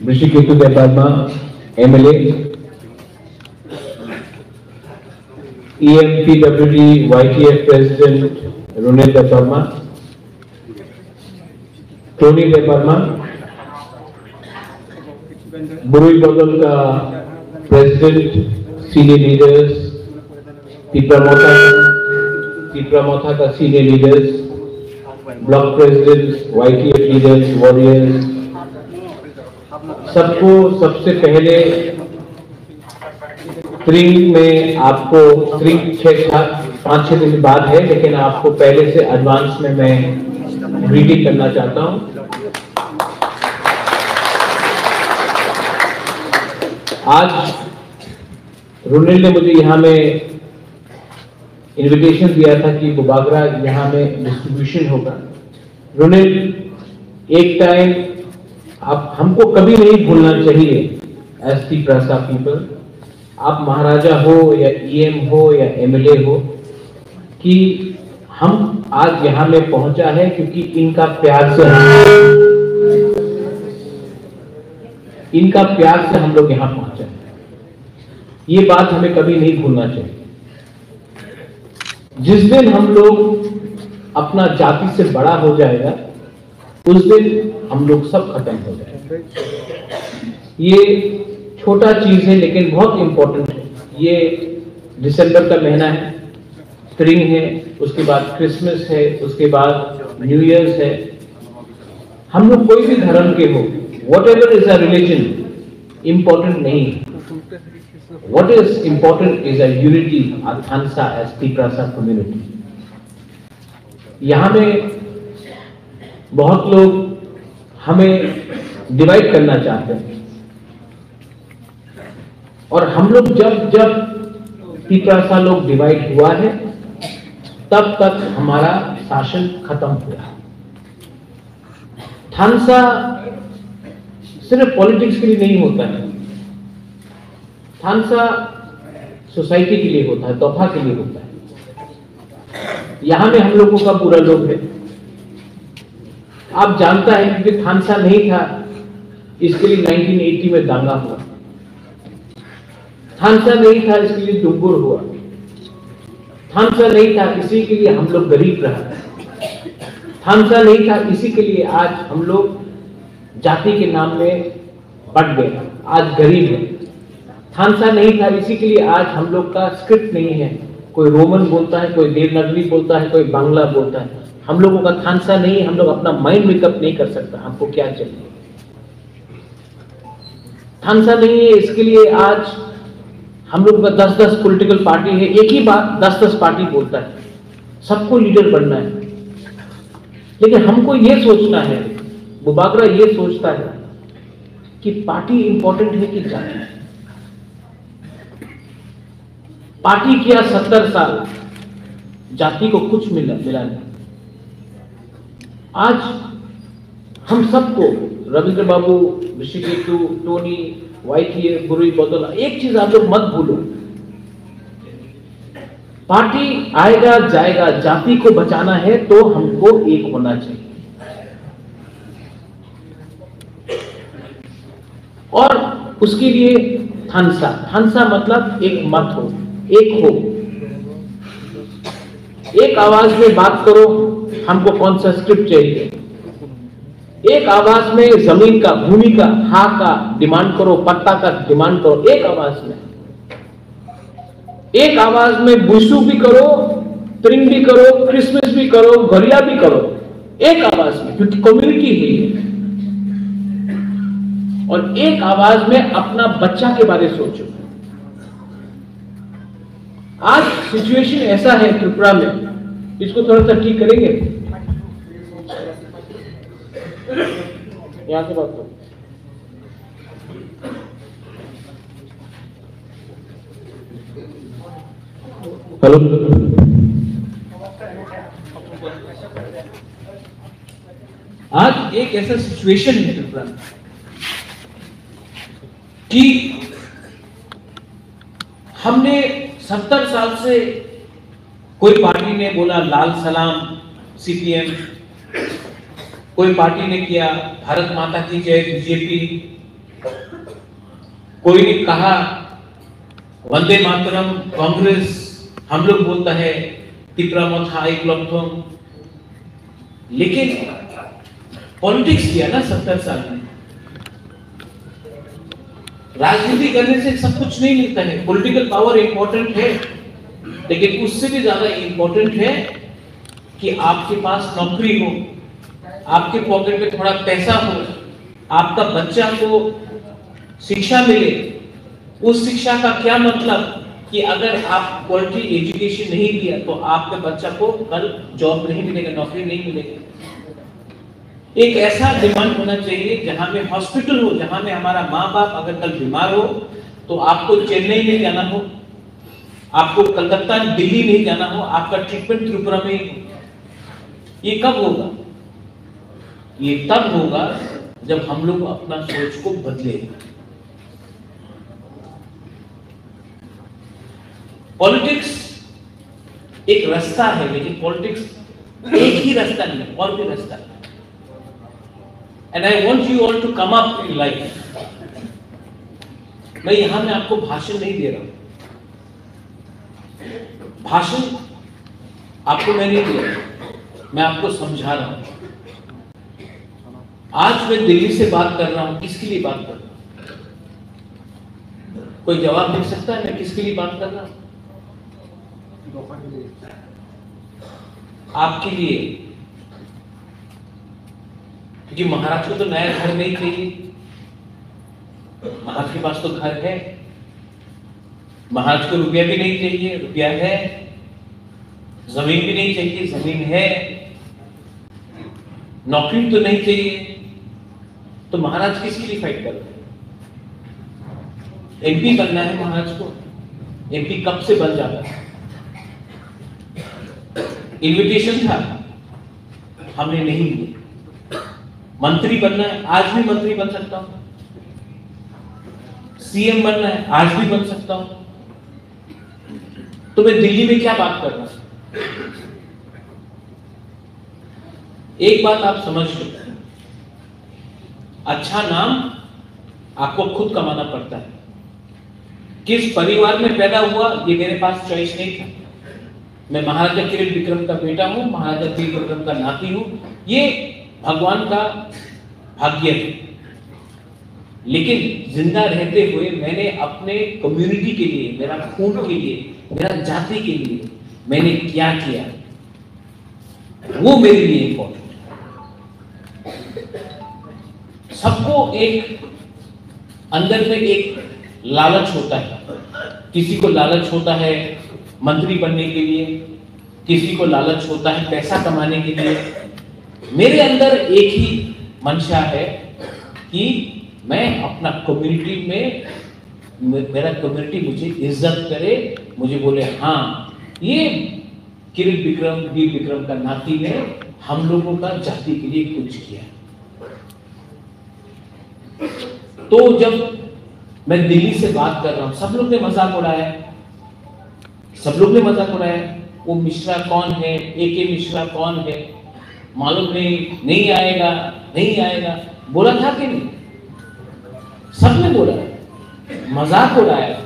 Brishiketu Deparma, MLA. EMPWD, YTF President, Runit Deparma. Tony Deparma. बुरुई बगल का president senior leaders Tipramotha Tipramotha का senior leaders block presidents YTF leaders warriors सबको सबसे पहले स्प्रिंग में आपको spring छह सात पाँच छह दिन बाद है, लेकिन आपको पहले से एडवांस में मैं ग्रीटिंग करना चाहता हूँ। आज रुनिल ने मुझे यहाँ में इनविटेशन दिया था कि बुबागरा यहाँ में डिस्ट्रीब्यूशन होगा। रुनिल, एक टाइम आप, हमको कभी नहीं भूलना चाहिए एस टी प्रसा पीपल आप महाराजा हो या ईएम हो या एमएलए हो, कि हम आज यहाँ में पहुँचा है क्योंकि इनका प्यार से हम इनका प्यार से हम लोग यहाँ पहुँचे। ये बात हमें कभी नहीं भूलना चाहिए। जिस दिन हम लोग अपना जाति से बड़ा हो जाएगा, उस दिन हम लोग सब खत्म हो जाएँगे। ये छोटा चीज़ है, लेकिन बहुत इंपॉर्टेंट है। ये दिसंबर का महीना है स्प्रिंग है, उसके बाद क्रिसमस है, उसके बाद न्यू ईयर्स है। हम लोग कोई भी धर्म के हो whatever is a religion important नहीं what is important is a unity a thansa as tiprasa community यहाँ में बहुत लोग हमें डिवाइड करना चाहते हैं और हम लोग जब जब तिप्रासा लोग डिवाइड हुआ है तब तक हमारा शासन खत्म हुआ थानसा सिर्फ़ पॉलिटिक्स के लिए नहीं होता है। थानसा सोसाइटी के लिए होता है, दफ़ा के लिए होता है। यहाँ में हम लोगों का पूरा लोग है। आप जानता है क्योंकि थानसा नहीं था, इसके लिए 1980 में दांगा हुआ। थानसा नहीं था, इसके लिए डुंगुर हुआ। थानसा नहीं था, इसी के लिए हम लोग गरीब रहा। थानसा नहीं था, इसी के लिए आज हम लोग जाति के नाम में बढ़ गए। आज गरीब है। थानसा नहीं था इसी के लिए आज हम लोग का स्क्रिप्ट नहीं है। कोई रोमन बोलता है, कोई देवनागरी बोलता है, कोई बांग्ला बोलता है। हम लोगों का थानसा नहीं, हम लोग अपना माइंड मेकअप नहीं कर सकता। हमको क्या चाहिए? थानसा नहीं है, इसके लिए आज हम लोग का दस दस पॉलिटिकल पार्टी है। एक ही बात दस दस पार्टी बोलता है। सबको लीडर बनना है। लेकिन हमको ये सोचना है बुबागरा ये सोचता है कि पार्टी इंपॉर्टेंट है कि जाति? पार्टी किया सत्तर साल, जाति को कुछ मिला मिला नहीं। आज हम सबको, रविंद्र बाबू, ऋषिकेतु, टोनी वाईटीए गुरुई बदला एक चीज़ आप लोग मत भूलो। पार्टी आएगा, जाएगा, जाति को बचाना है तो हमको एक होना चाहिए। और उसके लिए थानसा। थानसा मतलब एक मत हो, एक हो। एक आवाज़ में बात करो, हमको कौन सा स्क्रिप्ट चाहिए? एक आवाज़ में ज़मीन का, भूमि का, हा का डिमांड करो पत्ता का डिमांड करो, एक आवाज़ में। एक आवाज़ में बुशु भी करो त्रिंग भी करो क्रिसमस भी करो घरिया भी करो, एक आवाज़ में, क्योंकि कम्युनिटी है और एक आवाज़ में अपना बच्चा के बारे सोचो। आज सिचुएशन ऐसा है त्रिपुरा में। इसको थोड़ा सा ठीक करेंगे? यहाँ से बात करो। हेलो। आज एक ऐसा सिचुएशन है त्रिपुरा में। कि हमने सत्तर साल से कोई पार्टी ने बोला, लाल सलाम, सीपीएम। कोई पार्टी ने किया, भारत माता की जय, बीजेपी। कोई ने कहा, वंदे मातरम, कांग्रेस, हम लोग बोलता है, तिपरा मथा एक लेकिन पॉलिटिक्स किया ना सत्तर साल में। राजनीति करने से सब कुछ नहीं मिलता है। पॉलिटिकल पावर इंपॉर्टेंट है, लेकिन उससे भी ज़्यादा इंपॉर्टेंट है कि आपके पास नौकरी हो, आपके पॉकेट में थोड़ा पैसा हो, आपका बच्चा को शिक्षा मिले, उस शिक्षा का क्या मतलब? कि अगर आप क्वालिटी एजुकेशन नहीं दिया तो आपके बच्चा को कल जॉब नहीं मिलेगा, नौकरी नहीं मिलेगी। एक ऐसा डिमांड होना चाहिए जहाँ में हॉस्पिटल हो, जहाँ में हमारा माँ बाप अगर कल बीमार हो तो आपको चेन्नई नहीं जाना हो, आपको कलकत्ता, दिल्ली नहीं जाना हो, आपका ट्रीटमेंट त्रिपुरा में ही ये कब होगा? ये तब होगा जब हम लोग अपना सोच को बदले। पॉलिटिक्स एक रास्ता है, लेकिन पॉलिटिक्स एक ही रास्ता नहीं, और भी रास्ता है। And I want you all to come up in life मैं यहाँ में आपको भाषण नहीं दे रहा हूँ। भाषण आपको मैं नहीं दे रहा मैं आपको समझा रहा हूँ। आज मैं दिल्ली से बात कर रहा हूँ। किसके लिए बात कर रहा हूँ? कोई जवाब दे सकता है? मैं किसके लिए बात कर रहा हूँ? आपके लिए। क्योंकि महाराज को तो नया घर नहीं चाहिए। महाराज के पास तो घर है। महाराज को रुपया भी नहीं चाहिए, रुपया है। ज़मीन भी नहीं चाहिए, ज़मीन है। नौकरी तो नहीं चाहिए। तो महाराज किसके लिए फाइट कर रहे एमपी बनना है महाराज को। एमपी कब से बन जाता है? इनविटेशन था। हमने नहीं लिया मंत्री बनना है, आज भी मंत्री बन सकता हूँ। सीएम बनना है, आज भी बन सकता हूँ। तो मैं दिल्ली में क्या बात कर रहा हूँ? एक बात आप समझ लो अच्छा नाम आपको खुद कमाना पड़ता है। किस परिवार में पैदा हुआ, ये मेरे पास चॉइस नहीं था। मैं महाराजा किरण विक्रम का बेटा हूँ, महाराजा किरण विक्रम का नाती हूँ। ये भगवान का भाग्य है। लेकिन ज़िंदा रहते हुए मैंने अपने कम्युनिटी के लिए, मेरा खून के लिए, मेरा जाति के लिए मैंने क्या किया? वो मेरे लिए इंपॉर्टेंट सबको एक अंदर में एक लालच होता है। किसी को लालच होता है मंत्री बनने के लिए, किसी को लालच होता है पैसा कमाने के लिए मेरे अंदर एक ही मंशा है कि मैं अपना कम्युनिटी में मेरा कम्युनिटी मुझे इज़्ज़त करे, मुझे बोले हाँ ये किरण विक्रम, वीर विक्रम का नाती ने हम लोगों का जाति के लिए कुछ किया। तो जब मैं दिल्ली से बात कर रहा हूँ, सब लोग ने मज़ाक उड़ाया। सब लोग ने मज़ाक उड़ाया, वो मिश्रा कौन है? ए के मिश्रा कौन है? मालूम नहीं नहीं आएगा नहीं आएगा। बोला था कि नहीं? सबने बोला। मज़ाक उड़ाया।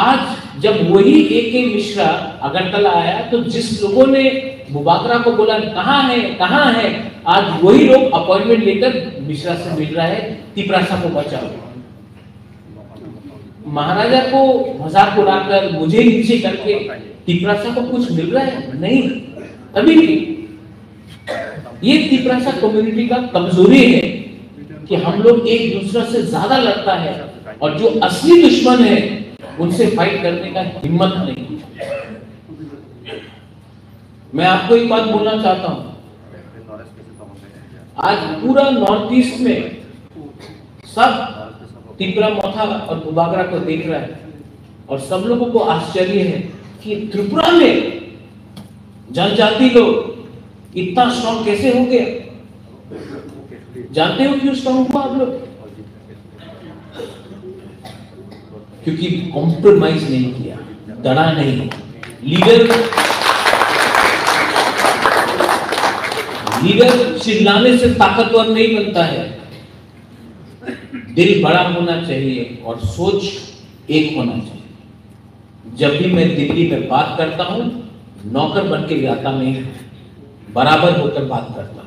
आज जब वही ए के मिश्रा अगरतला आया तो जिस लोगों ने मुबाकरा को बोला, कहाँ है कहाँ है? आज वही लोग अपॉइंटमेंट लेकर मिश्रा से मिल रहा है। तिपरासा को बचाओ। महाराजा को मज़ाक उड़ाकर मुझे नीचे करके तिपरासा को कुछ मिल रहा है? नहीं। अभी ये तिपरासा कम्युनिटी का कमज़ोरी है कि हम लोग एक दूसरे से ज़्यादा लड़ता है और जो असली दुश्मन है, उनसे फाइट करने का हिम्मत नहीं मैं आपको एक बात बोलना चाहता हूँ। आज पूरा नॉर्थ ईस्ट में सब तिपरा मोथा और बुबागरा को देख रहा है और सब लोगों को आश्चर्य है कि त्रिपुरा में जनजाति लोग इतना स्ट्रॉन्ग कैसे हो गया? जानते हो क्यों स्ट्रॉन्ग हुआ आप लोग? क्योंकि कॉम्प्रोमाइज नहीं किया डरा नहीं। लीडर लीडर चिल्लाने से ताकतवर नहीं बनता है। दिल बड़ा होना चाहिए और सोच एक होना चाहिए। जब भी मैं दिल्ली में बात करता हूँ नौकर बन के जाता नहीं बराबर होकर बात करता।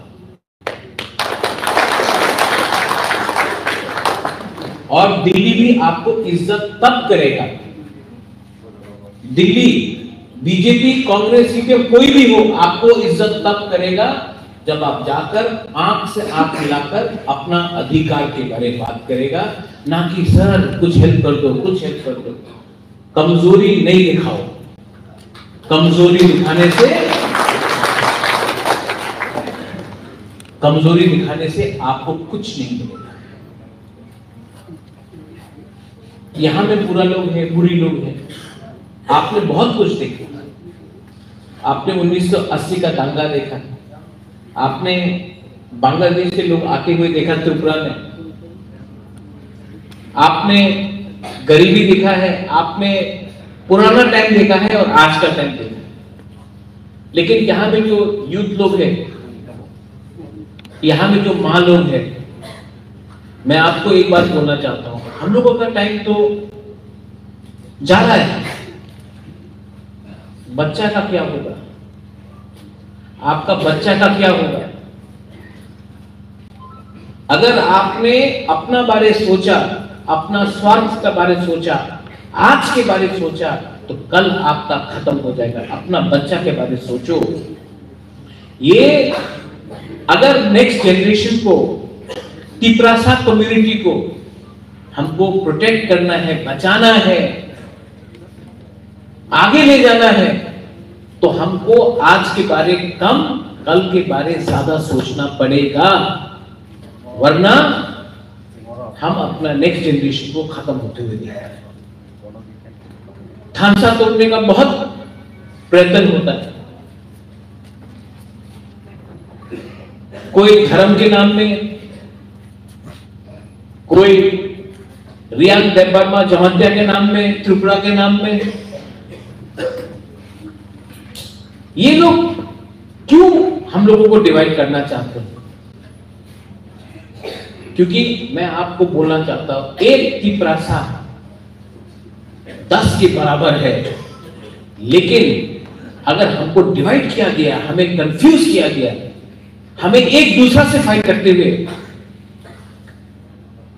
और दिल्ली भी आपको इज़्ज़त तब करेगा, दिल्ली बीजेपी कांग्रेस सीपीएम कोई भी हो, आपको इज़्ज़त तब करेगा जब आप जाकर आँख से आँख मिलाकर अपना अधिकार के बारे में बात करेगा, ना कि, सर, कुछ हेल्प कर दो, कुछ हेल्प कर दो। कमज़ोरी नहीं दिखाओ। कमज़ोरी दिखाने से, कमज़ोरी दिखाने से आपको कुछ नहीं मिलेगा। यहाँ में बुरा लोग हैं, बुरी लोग हैं। आपने बहुत कुछ देखा। आपने 1980 का दंगा देखा। आपने बांग्लादेश के लोग आते हुए देखा, त्रिपुरा में? आपने गरीबी देखा है, आपने पुराना टाइम देखा है और आज का टाइम देखा है। लेकिन यहाँ में जो यूथ लोग हैं, यहाँ में जो माँ लोग हैं, मैं आपको एक बात बोलना चाहता हूँ। हम लोगों का टाइम तो जा रहा है। बच्चा का क्या होगा? आपका बच्चा का क्या होगा? अगर आपने अपना बारे सोचा, अपना स्वार्थ का बारे सोचा आज के बारे में सोचा तो कल आपका खत्म हो जाएगा। अपना बच्चा के बारे में सोचो। ये अगर नेक्स्ट जनरेशन को, तिपरासा कम्युनिटी को हमको प्रोटेक्ट करना है, बचाना है, आगे ले जाना है तो हमको आज के बारे, कम कल के बारे ज़्यादा सोचना पड़ेगा। वरना हम अपना नेक्स्ट जनरेशन को खत्म होते हुए देख थानसा तोड़ने का बहुत प्रयत्न होता है। कोई धर्म के नाम में कोई रियांग देवर्मा जमंतिया के नाम में, त्रिपुरा के नाम में। ये लोग क्यों हम लोगों को डिवाइड करना चाहते हैं? क्योंकि मैं आपको बोलना चाहता हूँ, एक की प्रासा दस के बराबर है। लेकिन अगर हमको डिवाइड किया गया, हमें कंफ्यूज किया गया, हमें एक दूसरा से फाइट करते हुए,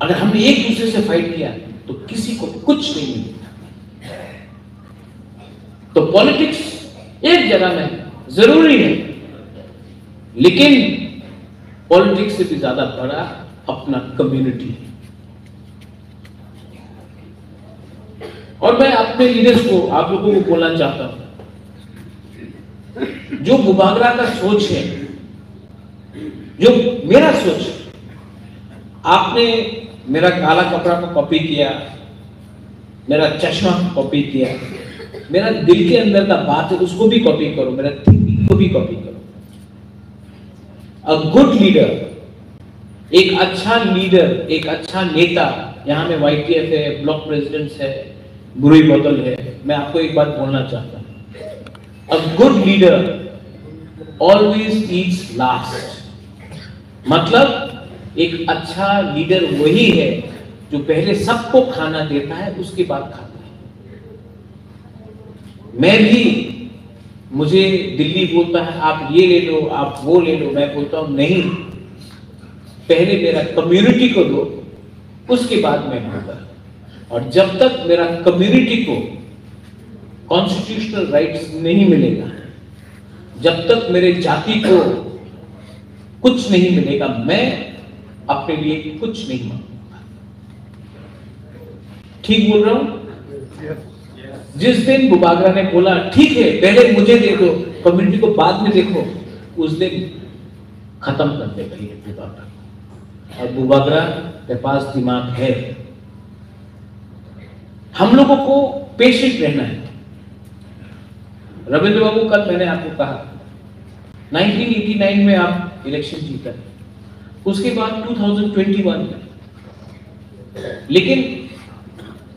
अगर हमने एक दूसरे से फाइट किया तो किसी को कुछ नहीं मिलेगा तो पॉलिटिक्स एक जगह में ज़रूरी है। लेकिन पॉलिटिक्स से भी ज़्यादा बड़ा अपना कम्युनिटी और मैं अपने लीडर्स को, आप लोगों को बोलना चाहता हूँ। जो मुबागरा का सोच है, जो मेरा सोच है, आपने मेरा काला कपड़ा को कॉपी किया, मेरा चश्मा कॉपी किया, मेरा दिल के अंदर का बात है, उसको भी कॉपी करो, मेरा थिंकिंग को भी कॉपी करो। अ गुड लीडर एक अच्छा लीडर एक अच्छा नेता, यहाँ में वाईटीएफ है ब्लॉक प्रेसिडेंट्स है बुरी बोतल है। मैं आपको एक बात बोलना चाहता हूँ। A good leader always eats last मतलब एक अच्छा लीडर वही है जो पहले सबको खाना देता है, उसके बाद खाता है। मैं भी, मुझे दिल्ली बोलता है, आप ये ले लो, आप वो ले लो, मैं बोलता हूँ, नहीं। पहले मेरा कम्युनिटी को दो, उसके बाद मैं दूँगा और जब तक मेरा कम्युनिटी को कॉन्स्टिट्यूशनल राइट्स नहीं मिलेगा, जब तक मेरे जाति को कुछ नहीं मिलेगा, मैं अपने लिए कुछ नहीं मांगूँगा। ठीक बोल रहा हूँ? जिस दिन बुबागरा ने बोला, ठीक है, पहले मुझे दे दो कम्युनिटी को बाद में देखो, उस दिन खत्म कर देगा ये बुबागरा। और बुबागरा के पास दिमाग है। हम लोगों को पेशेंट रहना है। रविंद्र बाबू, कल मैंने आपको कहा 1989 में आप इलेक्शन जीता। उसके बाद 2021 लेकिन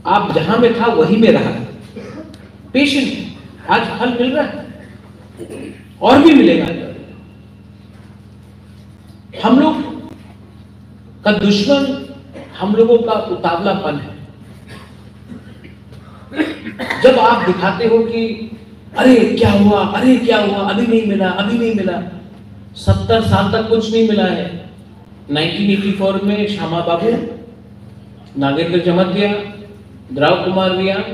आप जहाँ में था, वहीं में रहा। पेशेंट आज फल मिल रहा है। और भी मिलेगा। हम लोग का दुश्मन हम लोगों का उतावलापन है। जब आप दिखाते हो कि, अरे, क्या हुआ? अरे, क्या हुआ? अभी नहीं मिला, अभी नहीं मिला। सत्तर साल तक कुछ नहीं मिला है। 1984 में श्यामा बाबू, नागेंद्र जमतिया द्राव कुमार रिया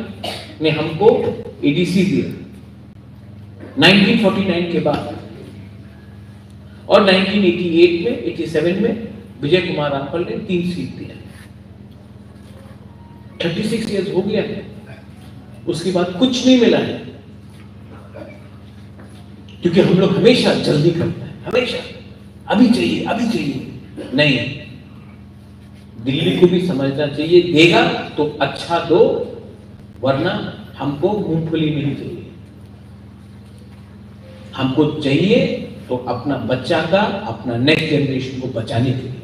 ने हमको एडीसी दिया। 1949 के बाद। और 1988 में 87 में विजय कुमार रामफल ने तीन सीट दिया। 36 इयर्स हो गया है। उसके बाद कुछ नहीं मिला है। क्योंकि हम लोग हमेशा जल्दी करते हैं, हमेशा। अभी चाहिए अभी चाहिए। नहीं। दिल्ली को भी समझना चाहिए, देगा तो अच्छा दो, वरना हमको मूंगफली नहीं चाहिए। हमको चाहिए तो अपना बच्चा का, अपना नेक्स्ट जनरेशन को बचाने के लिए।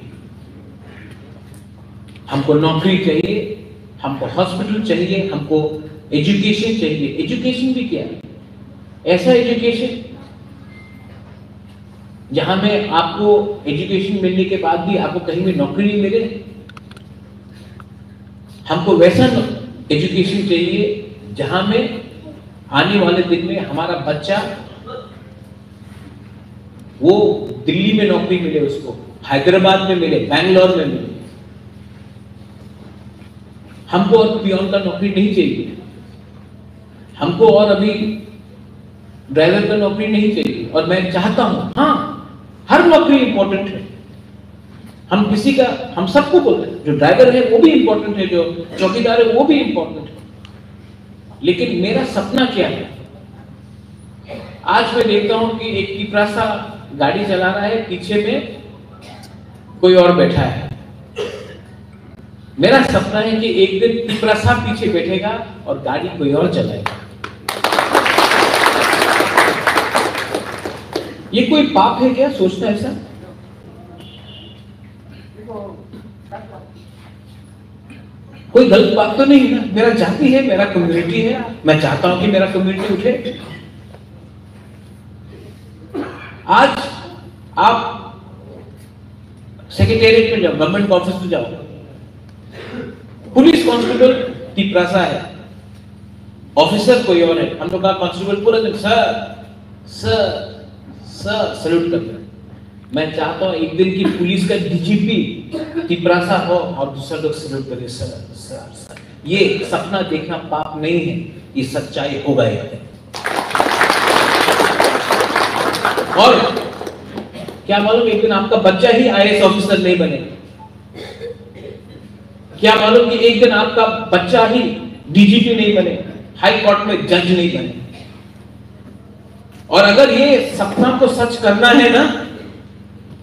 हमको नौकरी चाहिए, हमको हॉस्पिटल चाहिए, हमको एजुकेशन चाहिए। एजुकेशन भी क्या? ऐसा एजुकेशन जहाँ में आपको एजुकेशन मिलने के बाद भी आपको कहीं भी नौकरी नहीं मिले। हमको वैसा एजुकेशन चाहिए, जहाँ में आने वाले दिन में हमारा बच्चा वो दिल्ली में नौकरी मिले उसको, हैदराबाद में मिले, बैंगलोर में मिले। हमको और पियोन का नौकरी नहीं चाहिए। हमको और अभी ड्राइवर का नौकरी नहीं चाहिए। और मैं चाहता हूँ हाँ हर नौकरी इंपॉर्टेंट है। हम किसी का, हम सबको बोलते हैं, जो ड्राइवर है वो भी इंपॉर्टेंट है, जो चौकीदार है वो भी इंपॉर्टेंट है। लेकिन मेरा सपना क्या है? आज मैं देखता हूँ कि एक पिपरासा गाड़ी चला रहा है, पीछे में कोई और बैठा है। मेरा सपना है कि एक दिन पिपरासा पीछे बैठेगा और गाड़ी कोई और चलाएगा। ये कोई पाप है क्या सोचना ऐसा? कोई गलत बात तो नहीं है ना? मेरा जाति है मेरा कम्युनिटी है। मैं चाहता हूँ कि मेरा कम्युनिटी उठे। आज आप सेक्रेटेरिएट में जाओ गवर्नमेंट ऑफ़िस में जाओ। पुलिस कांस्टेबल तिपरासा है। ऑफिसर कोई और है। हम लोग का कांस्टेबल पूरा दिन सर सर सर सल्यूट करते हैं। मैं चाहता हूँ एक दिन की पुलिस का डीजीपी तिपरासा हो और दूसरा लोग सल्यूट करे। Sir sir sir. ये सपना देखना पाप नहीं है, ये सच्चाई होगा दिन। और क्या मालूम एक दिन आपका बच्चा ही आईएएस ऑफिसर नहीं बने? क्या मालूम कि एक दिन आपका बच्चा ही डीजीपी नहीं बने? हाई कोर्ट में जज नहीं बने? और अगर ये सपना को सच करना है ना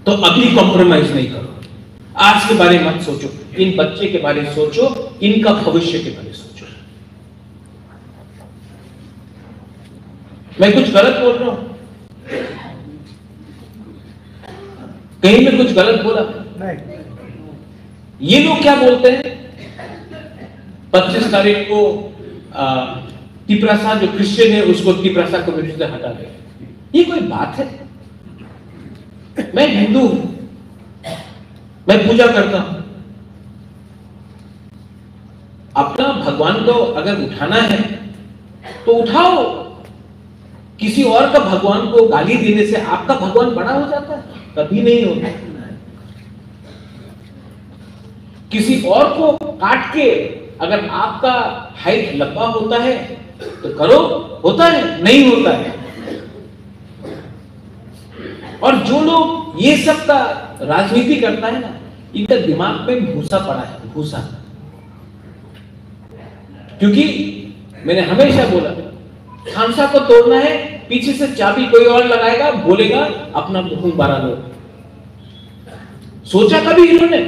तो अभी कॉम्प्रोमाइज नहीं करो। आज के बारे में मत सोचो, इन बच्चे के बारे में सोचो, इनका भविष्य के बारे में सोचो। मैं कुछ गलत बोल रहा हूँ? कहीं में कुछ गलत बोला? ये लोग क्या बोलते हैं? पच्चीस तारीख को तिपरासा जो क्रिश्चियन है, उसको तिपरासा कम्युनिटी से हटा दे। ये कोई बात है? मैं हिंदू हूँ। मैं पूजा करता हूँ। अपना भगवान को अगर उठाना है तो उठाओ। किसी और का भगवान को गाली देने से आपका भगवान बड़ा हो जाता है, कभी नहीं होता। किसी और को काट के अगर आपका हाइट लंबा होता है तो करो, होता है, नहीं होता है। और जो लोग ये सब का राजनीति करता है ना, इनका दिमाग में भूसा पड़ा है, भूसा। क्योंकि मैंने हमेशा बोला खानसा को तोड़ना है, पीछे से चाबी कोई और लगाएगा, बोलेगा, अपना मुँह बारा लो। सोचा कभी इन्होंने?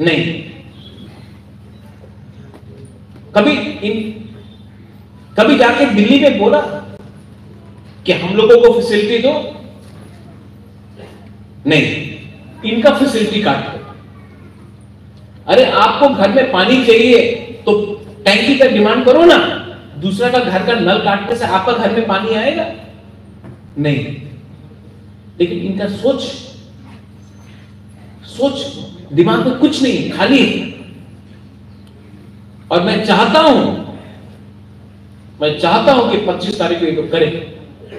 नहीं। कभी इन कभी जाके दिल्ली में बोला कि हम लोगों को फैसिलिटी दो? नहीं। इनका फैसिलिटी काट दो। अरे, आपको घर में पानी चाहिए तो टैंकी का डिमांड करो ना। दूसरा का घर का नल काटने से आपका घर में पानी आएगा? नहीं। लेकिन इनका सोच सोच दिमाग में कुछ नहीं, खाली। है और मैं चाहता हूँ, मैं चाहता हूँ कि 25 तारीख को ये लोग करें।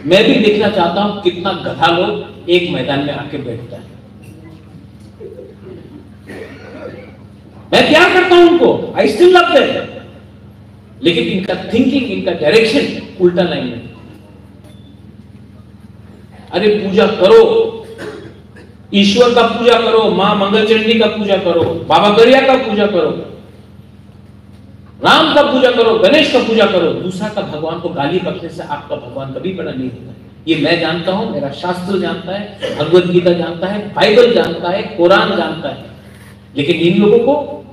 मैं भी देखना चाहता हूँ कितना गधा लोग एक मैदान में आके बैठता है। मैं क्या करता हूँ उनको? आई स्टिल लव देम लेकिन इनका थिंकिंग इनका डायरेक्शन उल्टा लाइन में अरे पूजा करो। ईश्वर का पूजा करो, माँ मंगलचंडी का पूजा करो, बाबा गरिया का पूजा करो। राम का पूजा करो, गणेश का पूजा करो दूसरा का भगवान को गाली बकने से आपका भगवान कभी बड़ा नहीं होता। ये मैं जानता हूँ, मेरा शास्त्र जानता है, भगवत गीता जानता है, बाइबल जानता है, कुरान जानता है। लेकिन इन लोगों को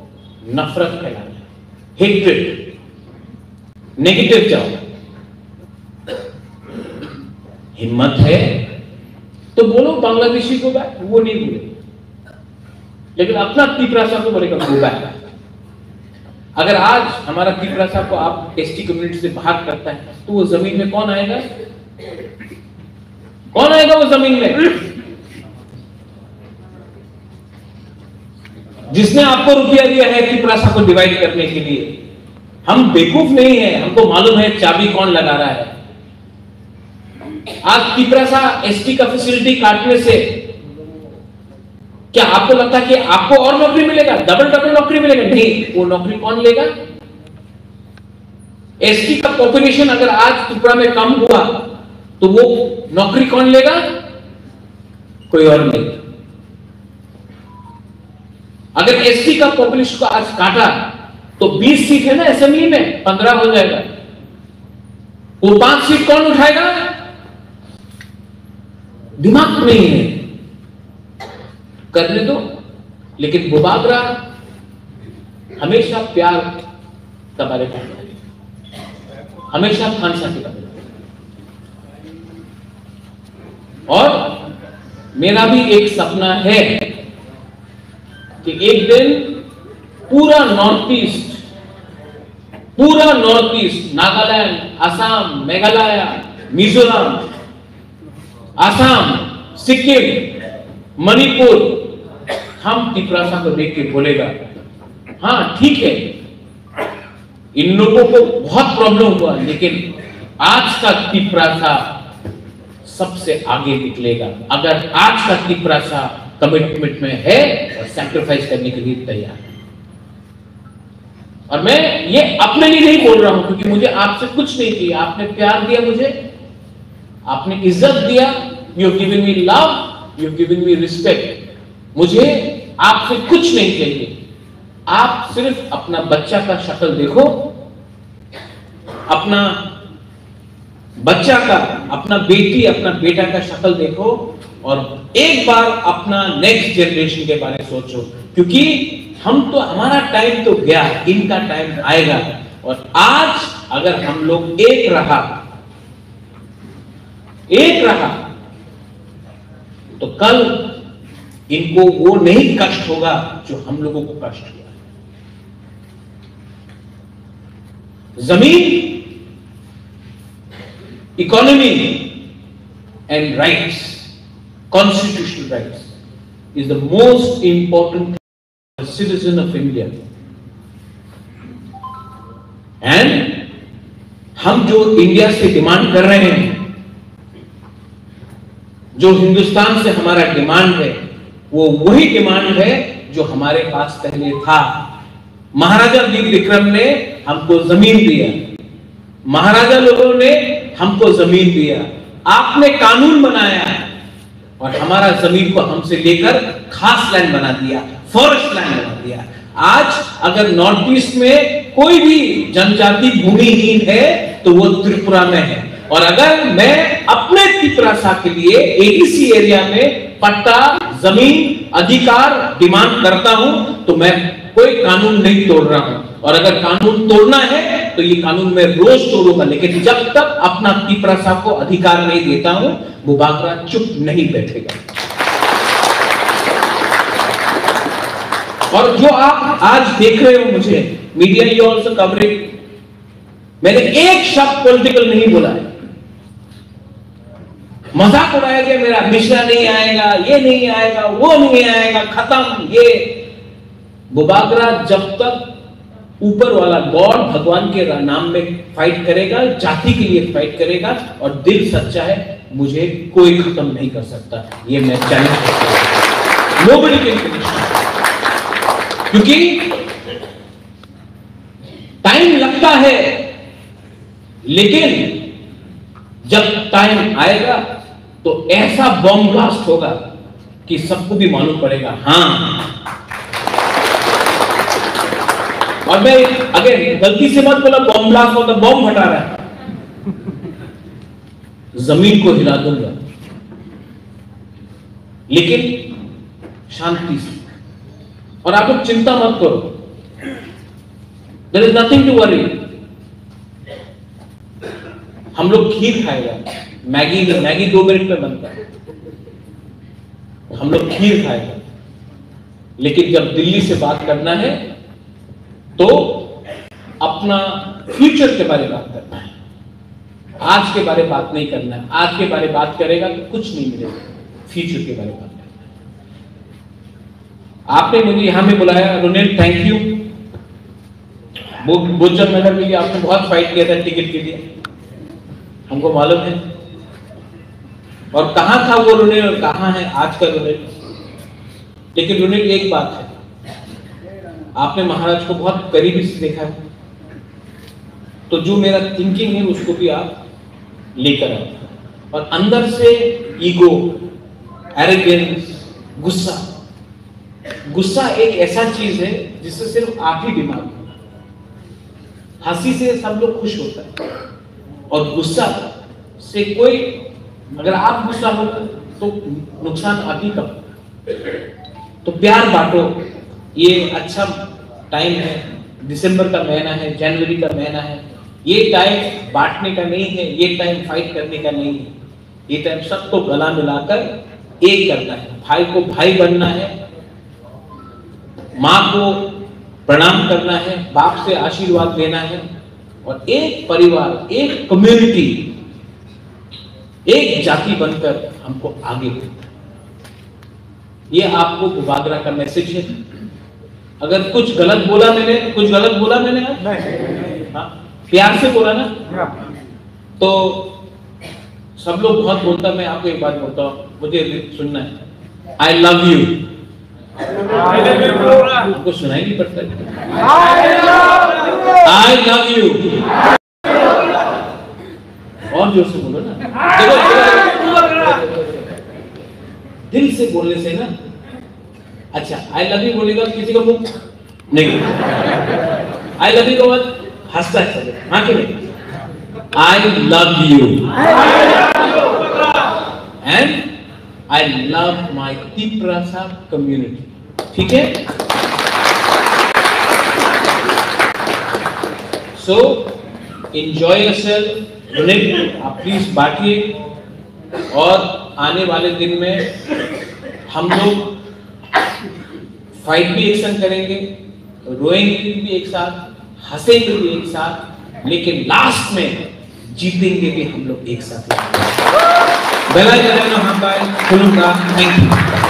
नफरत फैलाना हेट्रेड नेगेटिव जाओ। हिम्मत है? तो बोलो, बांग्लादेशी को बैक, वो नहीं बोले। लेकिन अपना तिपरासा को बोलेगा गो बैक। अगर आज हमारा तिपरासा को आप एसटी कम्युनिटी से बाहर करता है तो वो ज़मीन में कौन आएगा? कौन आएगा वो ज़मीन में? जिसने आपको रुपया दिया है तिपरासा को डिवाइड करने के लिए। हम बेवकूफ़ नहीं है, हमको मालूम है चाबी कौन लगा रहा है। आज तिपरासा एसटी का फैसिलिटी काटने से क्या आपको लगता है कि आपको और नौकरी मिलेगा? डबल डबल नौकरी मिलेगा? नहीं, वो नौकरी कौन लेगा? एसटी का पॉपुलेशन अगर आज त्रिपुरा में कम हुआ तो वो नौकरी कौन लेगा? कोई और नहीं। अगर एसटी का पॉपुलेशन को आज काटा तो 20 सीट है ना असेंबली में? 15 हो जाएगा। वो पाँच सीट कौन उठाएगा? दिमाग नहीं है। करने दो। लेकिन बुबागरा हमेशा प्यार का बारे में हमेशा खानसा के बारे और मेरा भी एक सपना है कि एक दिन पूरा नॉर्थ ईस्ट, पूरा नॉर्थ ईस्ट, नागालैंड असम मेघालय, मिजोरम असम सिक्किम, मणिपुर हम तिपरासा को देख के बोलेगा हाँ ठीक है। इन लोगों को बहुत प्रॉब्लम हुआ, लेकिन आज का तिपरासा सबसे आगे निकलेगा। अगर आज का तिपरासा कमिटमेंट में है, और सैक्रिफाइस करने के लिए तैयार है। और मैं ये अपने लिए नहीं बोल रहा हूँ, क्योंकि मुझे आपसे कुछ नहीं चाहिए। आपने प्यार दिया मुझे, आपने इज़्ज़त दिया you giving me love you giving me respect मुझे आपसे कुछ नहीं चाहिए। आप सिर्फ़ अपना बच्चा का शक्ल देखो, अपना बच्चा का, अपना बेटी, अपना बेटा का शक्ल देखो और एक बार अपना नेक्स्ट जनरेशन के बारे में सोचो। क्योंकि हम तो हमारा टाइम तो गया, इनका टाइम आएगा। और आज अगर हम लोग एक रहा एक रहा तो कल इनको वो नहीं कष्ट होगा जो हम लोगों को कष्ट हुआ ज़मीन economy and rights constitutional rights is the most important citizen of India. And हम जो इंडिया से डिमांड कर रहे हैं, जो हिंदुस्तान से हमारा डिमांड है वो वही डिमांड है जो हमारे पास पहले था। महाराजा वीर विक्रम ने हमको ज़मीन दिया। महाराजा लोगों ने हमको ज़मीन दिया। आपने कानून बनाया और हमारा ज़मीन को हमसे लेकर खास लैंड बना दिया फॉरेस्ट लैंड बना दिया। आज अगर नॉर्थ ईस्ट में कोई भी जनजाति भूमिहीन है तो वो त्रिपुरा में है। और अगर मैं अपने त्रिपुरा के लिए एडीसी एरिया में पट्टा ज़मीन अधिकार डिमांड करता हूँ तो मैं कोई कानून नहीं तोड़ रहा हूँ। और अगर कानून तोड़ना है तो ये कानून मैं रोज तोड़ूँगा। लेकिन जब तक अपना पीपरा साहब को अधिकार नहीं देता हूँ वो बागरा चुप नहीं बैठेगा। और जो आप आज देख रहे हो मुझे, मीडिया यू ऑल्सो कवरिंग मैंने एक शब्द पॉलिटिकल नहीं बोला है। मज़ाक उड़ाया गया मेरा मिश्रा नहीं आएगा, ये नहीं आएगा, वो नहीं आएगा, खत्म, ये। बुबागरा जब तक ऊपर वाला गॉड भगवान के नाम में फाइट करेगा, जाति के लिए फाइट करेगा, और दिल सच्चा है, मुझे कोई खत्म नहीं कर सकता। ये मैं चैलेंज नोबडी कैन क्योंकि टाइम लगता है, लेकिन जब टाइम आएगा तो ऐसा बॉम्ब ब्लास्ट होगा कि सबको भी मालूम पड़ेगा हाँ। और मैं अगर गलती से मत बोला बॉम्ब ब्लास्ट होता बॉम्ब हटा रहा है। ज़मीन को हिला दूँगा। लेकिन शांति से। और आप लोग चिंता मत करो। There is nothing to worry हम लोग खीर खाएगा। मैगी मैगी दो मिनट में बनता है। हम लोग खीर खाएगा लेकिन जब दिल्ली से बात करना है तो अपना फ्यूचर के बारे में बात करना है। आज के बारे में बात नहीं करना है। आज के बारे में बात करेगा तो कुछ नहीं मिलेगा। फ्यूचर के बारे में बात करना है। आपने मुझे यहाँ में बुलाया रुनेल थैंक यू बोचर नगर के लिए आपने बहुत फाइट किया था टिकट के लिए। हमको मालूम है। और कहाँ था वो रुनेल और कहाँ है आज का रुनेल लेकिन रुनेल एक बात है। आपने महाराज को बहुत करीबी से देखा है। तो जो मेरा थिंकिंग है, उसको भी आप लेकर आओ। और अंदर से ईगो एरोगेंस गुस्सा। गुस्सा एक ऐसा चीज़ है, जिससे सिर्फ़ आप ही बीमार हँसी से सब लोग खुश होता है। और गुस्सा से कोई अगर आप गुस्सा हो तो नुकसान आप ही तो प्यार बांटो। ये अच्छा टाइम है। दिसंबर का महीना है जनवरी का महीना है। ये टाइम बांटने का नहीं है, ये टाइम फाइट करने का नहीं है। ये टाइम सबको गला मिलाकर एक करना है। भाई को भाई बनना है। माँ को प्रणाम करना है। बाप से आशीर्वाद लेना है। और एक परिवार, एक कम्युनिटी एक जाति बनकर हमको आगे बढ़ना है। ये आपको गुबागरा का मैसेज है। अगर कुछ गलत बोला मैंने कुछ गलत बोला मैंने? हाँ? प्यार से बोला ना? तो सब लोग बहुत बोलता मैं आपको एक बात बोलता हूँ मुझे सुनना है। आई लव यू आपको सुनाई नहीं पड़ता। आई लव यू और ज़ोर से बोलो ना। देखो दिल से बोलने से ना। अच्छा आई लव यू बोलेगा किसी का मुँह नहीं। आई लव यू का बाद हंसता है हाँ कि नहीं? I love you and I love my Tiprasa community ठीक है? सो इंजॉय योरसेल्फ आप प्लीज़ बांटिए और आने वाले दिन में हम लोग फाइट भी एक करेंगे, रोएँगे भी एक साथ, हंसेंगे भी एक साथ, लेकिन लास्ट में जीतेंगे भी हम लोग एक साथ। बेला जगह हम थैंक यू